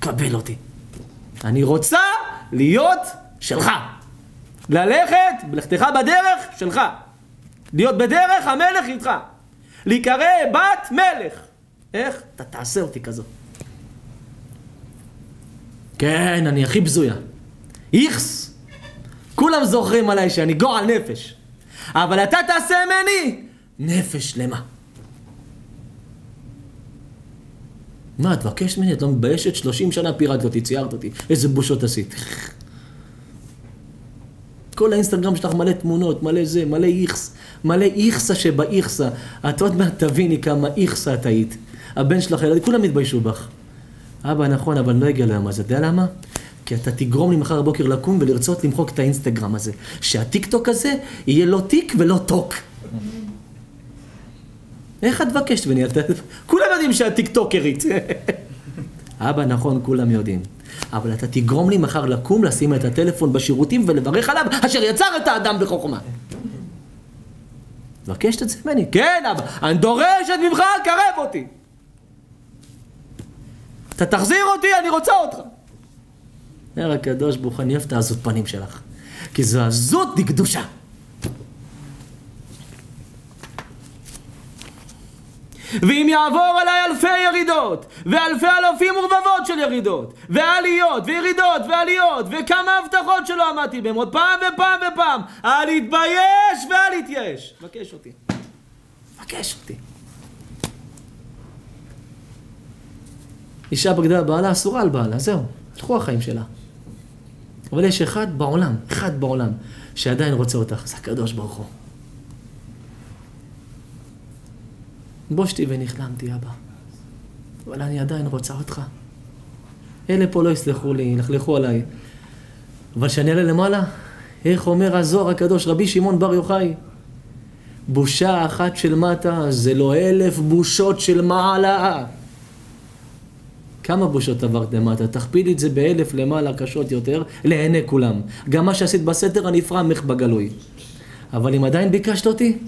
קבל אותי. אני רוצה להיות שלך. ללכת, לכתך בדרך, שלך. להיות בדרך המלך איתך. להיקרא בת מלך. איך? אתה תעשה אותי כזאת. כן, אני הכי בזויה. איכס. כולם זוכרים עליי שאני גועל נפש. אבל אתה תעשה ממני נפש שלמה. מה, את מבקשת ממני? את לא מתביישת? 30 שנה פירקת אותי, ציירת אותי. איזה בושות עשית. כל האינסטגרם שלך מלא תמונות, מלא זה, מלא איכס, מלא איכסה שבאיכסה. את עוד מעט תביני כמה איכסה את היית. הבן שלך, ילדים, כולם התביישו בך. אבא, נכון, אבל לא הגיע ליום הזה. אתה יודע למה? כי אתה תגרום לי מחר בבוקר לקום ולרצות למחוק את האינסטגרם הזה. שהטיק הזה יהיה לא טיק ולא טוק. איך את מבקשת ממני? כולם יודעים שאת טיקטוקרית. [laughs] אבא, נכון, כולם יודעים. אבל אתה תגרום לי מחר לקום, לשים את הטלפון בשירותים ולברך עליו, אשר יצר את האדם בחוכמה. מבקשת את זה ממני? כן, אבא. אני דורשת ממך, קרב אותי. אתה תחזיר אותי, אני רוצה אותך. אומר הקדוש ברוך אני אוהב את העזות פנים שלך, כי זו עזות דקדושה. ואם יעבור עליי אלפי ירידות, ואלפי אלפים ורבבות של ירידות, ועליות, וירידות, ועליות, וכמה הבטחות שלא עמדתי בהן, עוד פעם ופעם ופעם, אל יתבייש ואל יתייאש. בקש אותי. בקש אותי. אישה בגדה בעלה אסורה על בעלה, זהו. הלכו החיים שלה. אבל יש אחד בעולם, אחד בעולם, שעדיין רוצה אותך, זה הקדוש ברוך הוא. בושתי ונכלמתי, אבא. אבל אני עדיין רוצה אותך. אלה פה לא יסלחו לי, ילכלכו עליי. אבל כשאני אעלה למעלה, איך אומר הזוהר הקדוש, רבי שמעון בר יוחאי, בושה אחת של מטה זה לא אלף בושות של מעלה. כמה בושות עברת למטה? תכפילי את זה באלף למעלה קשות יותר, לעיני כולם. גם מה שעשית בסתר הנפרע ממך בגלוי. אבל אם עדיין ביקשת אותי,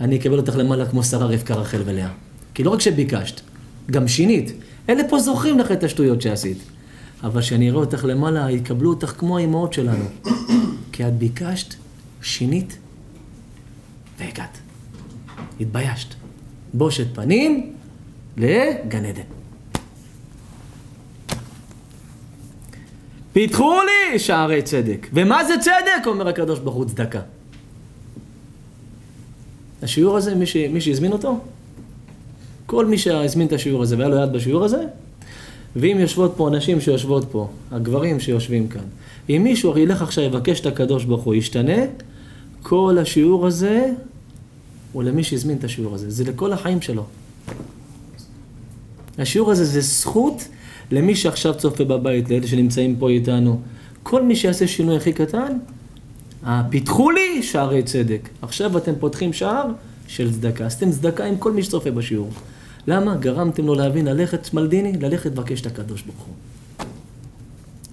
אני אקבל אותך למעלה כמו שרה רבקה רחל ולאה. כי לא רק שביקשת, גם שינית. אלה פה זוכרים לך את השטויות שעשית. אבל כשאני אראה אותך למעלה, יקבלו אותך כמו האימהות שלנו. כי את ביקשת, שינית, והגעת. התביישת. בושת פנים לגן עדן. פיתחו לי שערי צדק. ומה זה צדק? אומר הקדוש ברוך הוא צדקה. השיעור הזה, מי, ש... מי שהזמין אותו, כל מי שהזמין את השיעור הזה והיה לו יד בשיעור הזה, ואם יושבות פה אנשים שיושבות פה, הגברים שיושבים כאן, אם מישהו ילך עכשיו יבקש את הקדוש ברוך הוא ישתנה, כל השיעור הזה הוא למי שהזמין את השיעור הזה, זה לכל החיים שלו. השיעור הזה זה זכות למי שעכשיו צופה בבית, לאלה שנמצאים פה איתנו. כל מי שיעשה שינוי הכי קטן, פיתחו לי שערי צדק. עכשיו אתם פותחים שער של צדקה. עשיתם צדקה עם כל מי שצופה בשיעור. למה? גרמתם לו להבין, ללכת מלדיני, ללכת לבקש את הקדוש ברוך הוא.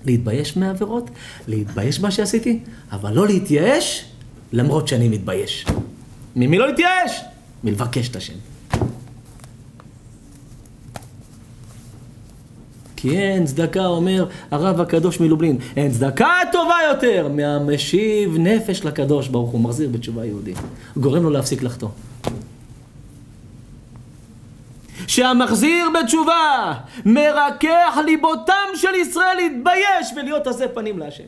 להתבייש מהעבירות, להתבייש מה שעשיתי, אבל לא להתייאש למרות שאני מתבייש. ממי לא להתייאש? מלבקש את השם. כי אין צדקה, אומר הרב הקדוש מלובלין, אין צדקה טובה יותר מהמשיב נפש לקדוש ברוך הוא, מחזיר בתשובה יהודי. גורם לו להפסיק לחטוא. שהמחזיר בתשובה מרכך ליבותם של ישראל להתבייש ולהיות עשה פנים להשם.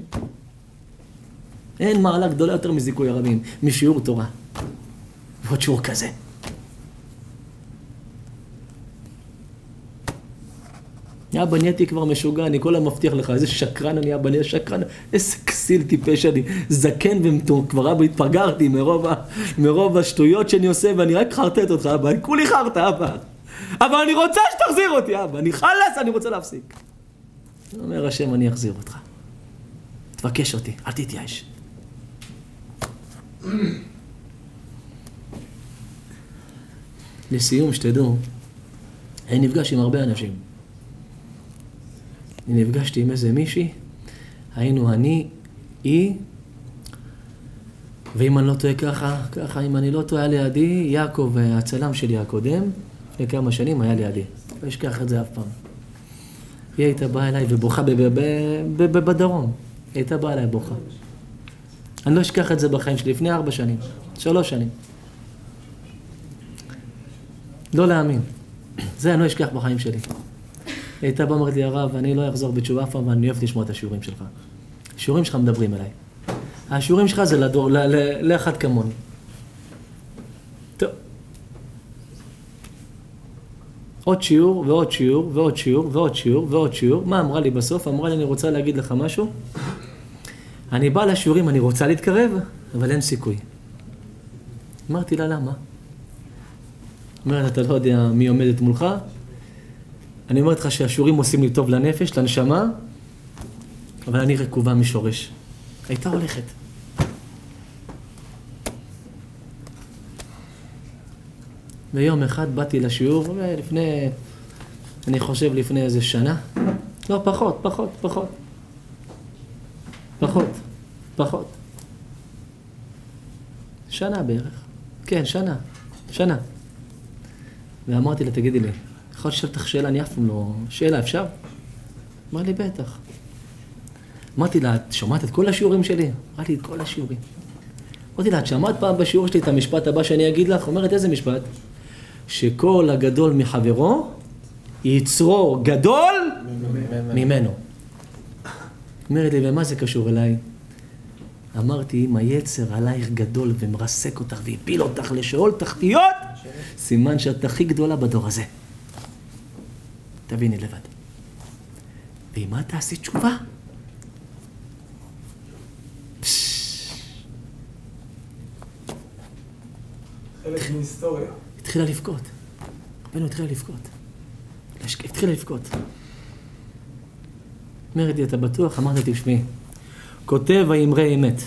אין מעלה גדולה יותר מזיכוי הרבים, משיעור תורה. ועוד שיעור כזה. אבא נהייתי כבר משוגע, אני כל היום מבטיח לך, איזה שקרן אני אבא, אני שקרן, איזה כסיל טיפש אני, זקן וכבר אבא התפגרתי מרוב, מרוב השטויות שאני עושה ואני רק חרטט אותך אבא, אני כולי חרטה אבא. אבל אני רוצה שתחזיר אותי אבא, אני חלאס, אני רוצה להפסיק. אומר השם, אני אחזיר אותך. תבקש אותי, אל תתייאש. לסיום, שתדעו, אני נפגש עם הרבה אנשים. אני נפגשתי עם איזה מישהי, היינו אני, היא, ואם אני לא טועה ככה, ככה, אם אני לא טועה, היה לידי יעקב, הצלם שלי הקודם, לפני כמה שנים היה לידי. לא אשכח את זה אף פעם. היא הייתה באה אליי ובוכה בדרום. היא הייתה באה אליי בוכה. אני לא אשכח את זה בחיים שלי, לפני ארבע שנים, שלוש שנים. לא להאמין. זה אני לא אשכח בחיים שלי. היא הייתה באה ואומרת לי, הרב, אני לא אחזור בתשובה אף פעם, ואני אוהב לשמוע את השיעורים שלך. השיעורים שלך מדברים אליי. השיעורים שלך זה לדור, לאחד כמוני. עוד שיעור, ועוד שיעור, ועוד שיעור, ועוד שיעור, ועוד שיעור. מה אמרה לי בסוף? אמרה לי, אני רוצה להגיד לך משהו. אני בא לשיעורים, אני רוצה להתקרב, אבל אין סיכוי. אמרתי לה, למה? אומרת, אתה לא יודע מי עומדת מולך? אני אומר לך שהשיעורים עושים לי טוב לנפש, לנשמה, אבל אני רקובה משורש. הייתה הולכת. ויום אחד באתי לשיעור, לפני, אני חושב לפני איזה שנה, לא, פחות, פחות, פחות. פחות, פחות. שנה בערך. כן, שנה, שנה. ואמרתי לה, תגידי לי, יכול לשאול אותך שאלה, אני אף פעם לא... שאלה, אפשר? אמר לי, בטח. אמרתי לה, את שומעת את כל השיעורים שלי? אמרתי לי, את כל השיעורים. אמרתי לה, את שמעת פעם בשיעור שלי את המשפט הבא שאני אגיד לך? אומרת, איזה משפט? שכל הגדול מחברו, יצרו גדול ממנו. אומרת לי, ומה זה קשור אליי? אמרתי, אם היצר עלייך גדול ומרסק אותך והפיל אותך לשאול תחתיות, סימן שאת הכי גדולה בדור הזה. תביני לבד. ואם את תעשי תשובה, חלק מהיסטוריה. התחילה לבכות. רבנו התחילה לבכות. התחילה לבכות. לי, אתה בטוח? אמרתי, תשמעי, כותב האמרי אמת.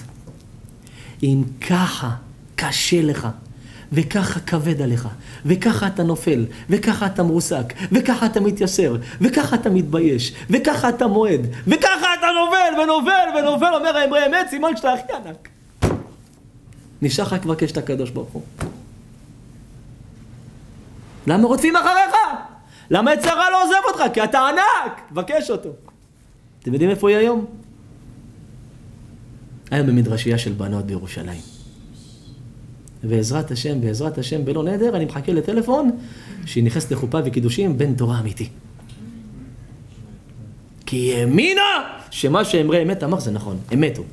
אם ככה קשה לך, וככה כבד עליך, וככה אתה נופל, וככה אתה מרוסק, וככה אתה מתייסר, וככה אתה מתבייש, וככה אתה מועד, וככה אתה נובל ונובל ונובל, אומר האמרי אמת, סימן שאתה הכי ענק. נשאר לך לבקש את הקדוש ברוך הוא. למה רודפים אחריך? למה יצר הרע לא עוזב אותך? כי אתה ענק! תבקש אותו. אתם יודעים איפה היא היום? היום במדרשייה של בנות בירושלים. בעזרת השם, בעזרת השם, בלא נדר, אני מחכה לטלפון שהיא נכנסת לחופה וקידושים בן תורה אמיתי. כי היא האמינה שמה שאמרי אמת אמר זה נכון, אמת הוא.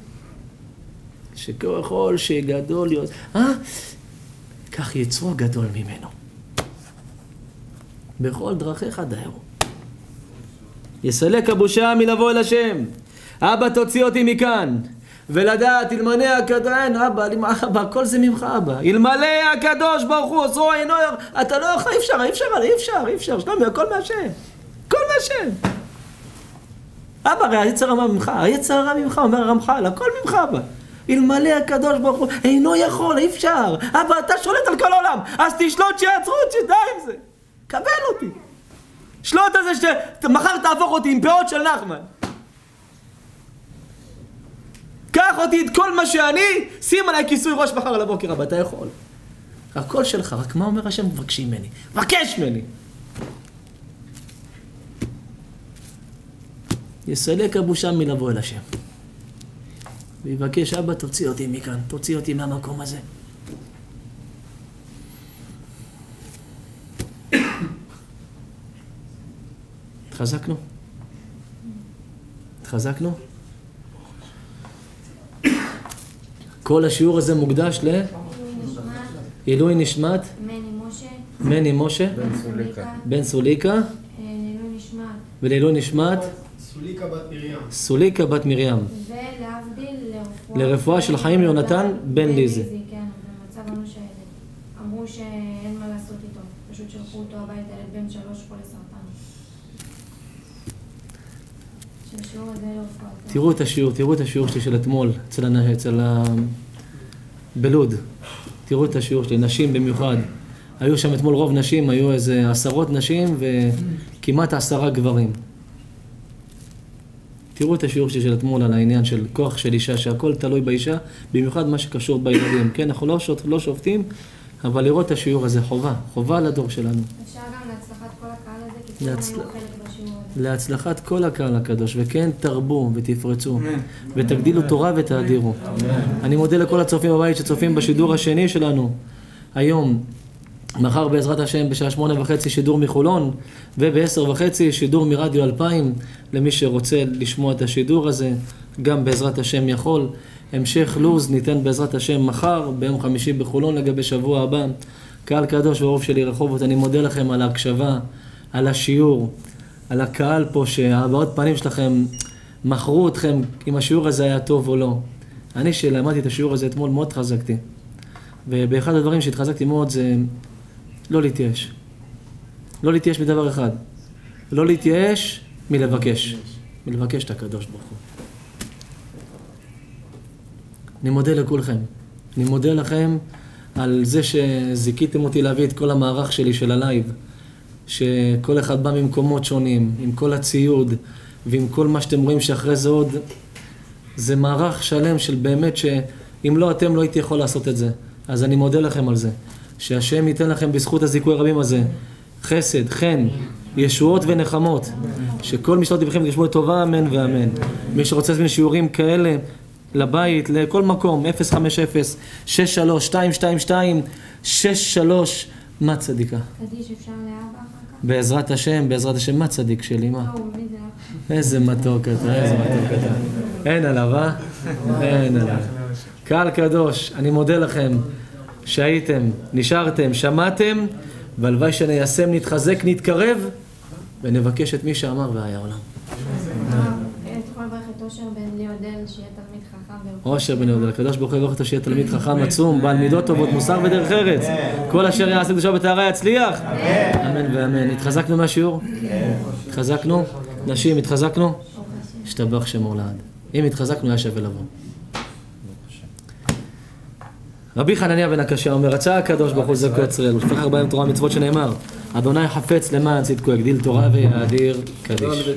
שככל שגדול להיות... אה? כך יצרו גדול ממנו. בכל דרכיך דהרו. יסלק הבושה מלבוא אל השם. אבא תוציא אותי מכאן. ולדעת, אלמלא הקדוש, אין אבא, אבא, הכל זה ממך אבא. אלמלא הקדוש ברוך הוא עוזרו אינו, אתה לא יכול, אי אפשר, אי אפשר, אי אפשר, אי אפשר, שלומי, הכל מהשם. הכל מהשם. אבא, הרי היצר הרע ממך, היצר הרע ממך, אומר הרמח"ל, הכל ממך אבא. אלמלא הקדוש ברוך הוא אינו יכול, אי אפשר. אבא, אתה שולט על כל העולם, אז תשלוט שיעצרו אותי, די עם זה. קבל אותי. שלוט על זה שמחר תהפוך אותי עם פאות של נחמן. קח אותי את כל מה שאני, שים עליי כיסוי ראש מחר לבוקר הבא, אתה יכול. הכל שלך, רק מה אומר השם? מבקשים ממני. מבקש ממני. יסלק הבושה מלבוא אל השם. ויבקש, אבא, תוציא אותי מכאן, תוציא אותי מהמקום הזה. התחזקנו? התחזקנו? כל השיעור הזה מוקדש לעילוי נשמת מני משה, מני משה סוליקה, בן סוליקה נשמת, ולעילוי נשמת סוליקה בת מרים. סוליקה בת מרים. ולהבדיל לרפואה. לרפואה של חיים יונתן בן ליזי. כן, במצב אנוש הילד. אמרו שאין מה לעשות איתו, פשוט שלחו אותו הביתה, ילד בן שלוש חולה סרטן. שהשיעור הזה לרפואה. תראו את השיעור, תראו את השיעור שלי של אתמול, אצל, הנ- אצל ה... בלוד. תראו את השיעור שלי, נשים במיוחד. היו שם אתמול רוב נשים, היו איזה עשרות נשים וכמעט עשרה גברים. תראו את השיעור שלי של אתמול על העניין של כוח של אישה, שהכל תלוי באישה, במיוחד מה שקשור בילדים. כן, אנחנו לא, שוט, לא שופטים, אבל לראות את השיעור הזה חובה, חובה לדור שלנו. אפשר גם להצלחת כל הקהל הזה, כי כולם היו חלק. להצלחת כל הקהל הקדוש, וכן תרבו ותפרצו, ותגדילו תורה ותאדירו. אני מודה לכל הצופים בבית שצופים בשידור השני שלנו היום. מחר בעזרת השם בשעה שמונה וחצי שידור מחולון ובעשר וחצי שידור מרדיו 2000 למי שרוצה לשמוע את השידור הזה גם בעזרת השם יכול. המשך לו"ז ניתן בעזרת השם מחר ביום חמישי בחולון לגבי שבוע הבא. קהל קדוש ואהוב שלי רחובות אני מודה לכם על ההקשבה, על השיעור, על הקהל פה שהבעות פנים שלכם מכרו אתכם אם השיעור הזה היה טוב או לא. אני שלמדתי את השיעור הזה אתמול מאוד התחזקתי. ובאחד הדברים שהתחזקתי מאוד זה לא להתייאש. לא להתייאש מדבר אחד. לא להתייאש מלבקש. מלבקש את הקדוש ברוך הוא. אני מודה לכולכם. אני מודה לכם על זה שזיכיתם אותי להביא את כל המערך שלי של הלייב. שכל אחד בא ממקומות שונים, עם כל הציוד ועם כל מה שאתם רואים שאחרי זה עוד... זה מערך שלם של באמת שאם לא אתם לא הייתי יכול לעשות את זה. אז אני מודה לכם על זה. שהשם ייתן לכם בזכות הזיכוי הרבים הזה חסד, חן, ישועות ונחמות. שכל משלות דבריכם יתגשמו לטובה, אמן ואמן. מי שרוצה להזמין שיעורים כאלה לבית, לכל מקום, 050-63-222-63 מה צדיקה? קדיש אפשר לאבא? בעזרת השם, בעזרת השם, מה צדיק שלי, מה? לא. איזה מתוק אתה, איזה מתוק אתה. אין עליו, אה? אין עליו. קהל קדוש, אני מודה לכם שהייתם, נשארתם, שמעתם, והלוואי שניישם, נתחזק, נתקרב, ונבקש את מי שאמר והיה עולם. הרב, אה, תוכל לברך את אושר בן ליאודל, שיהיה תלמיד חכם ורוחני. אושר בן יהודה, הקדוש ברוך הוא יברך אותו שיהיה תלמיד חכם עצום, בעל מידות טובות, מוסר ודרך ארץ. כל אשר יעשה קדושה בטהרה יצליח. אמן ואמן. התחזקנו מהשיעור? התחזקנו? נשים, התחזקנו? השם. השתבח שמו לעד. אם התחזקנו, היה שווה לבוא. רבי חנניה בן הקשה אומר, רצה הקדוש ברוך הוא זכו ישראל, ולפיכך בהם תורה ומצוות שנאמר, אדוני חפץ למען צדקו, יגדיל תורה ויאדיר קדיש.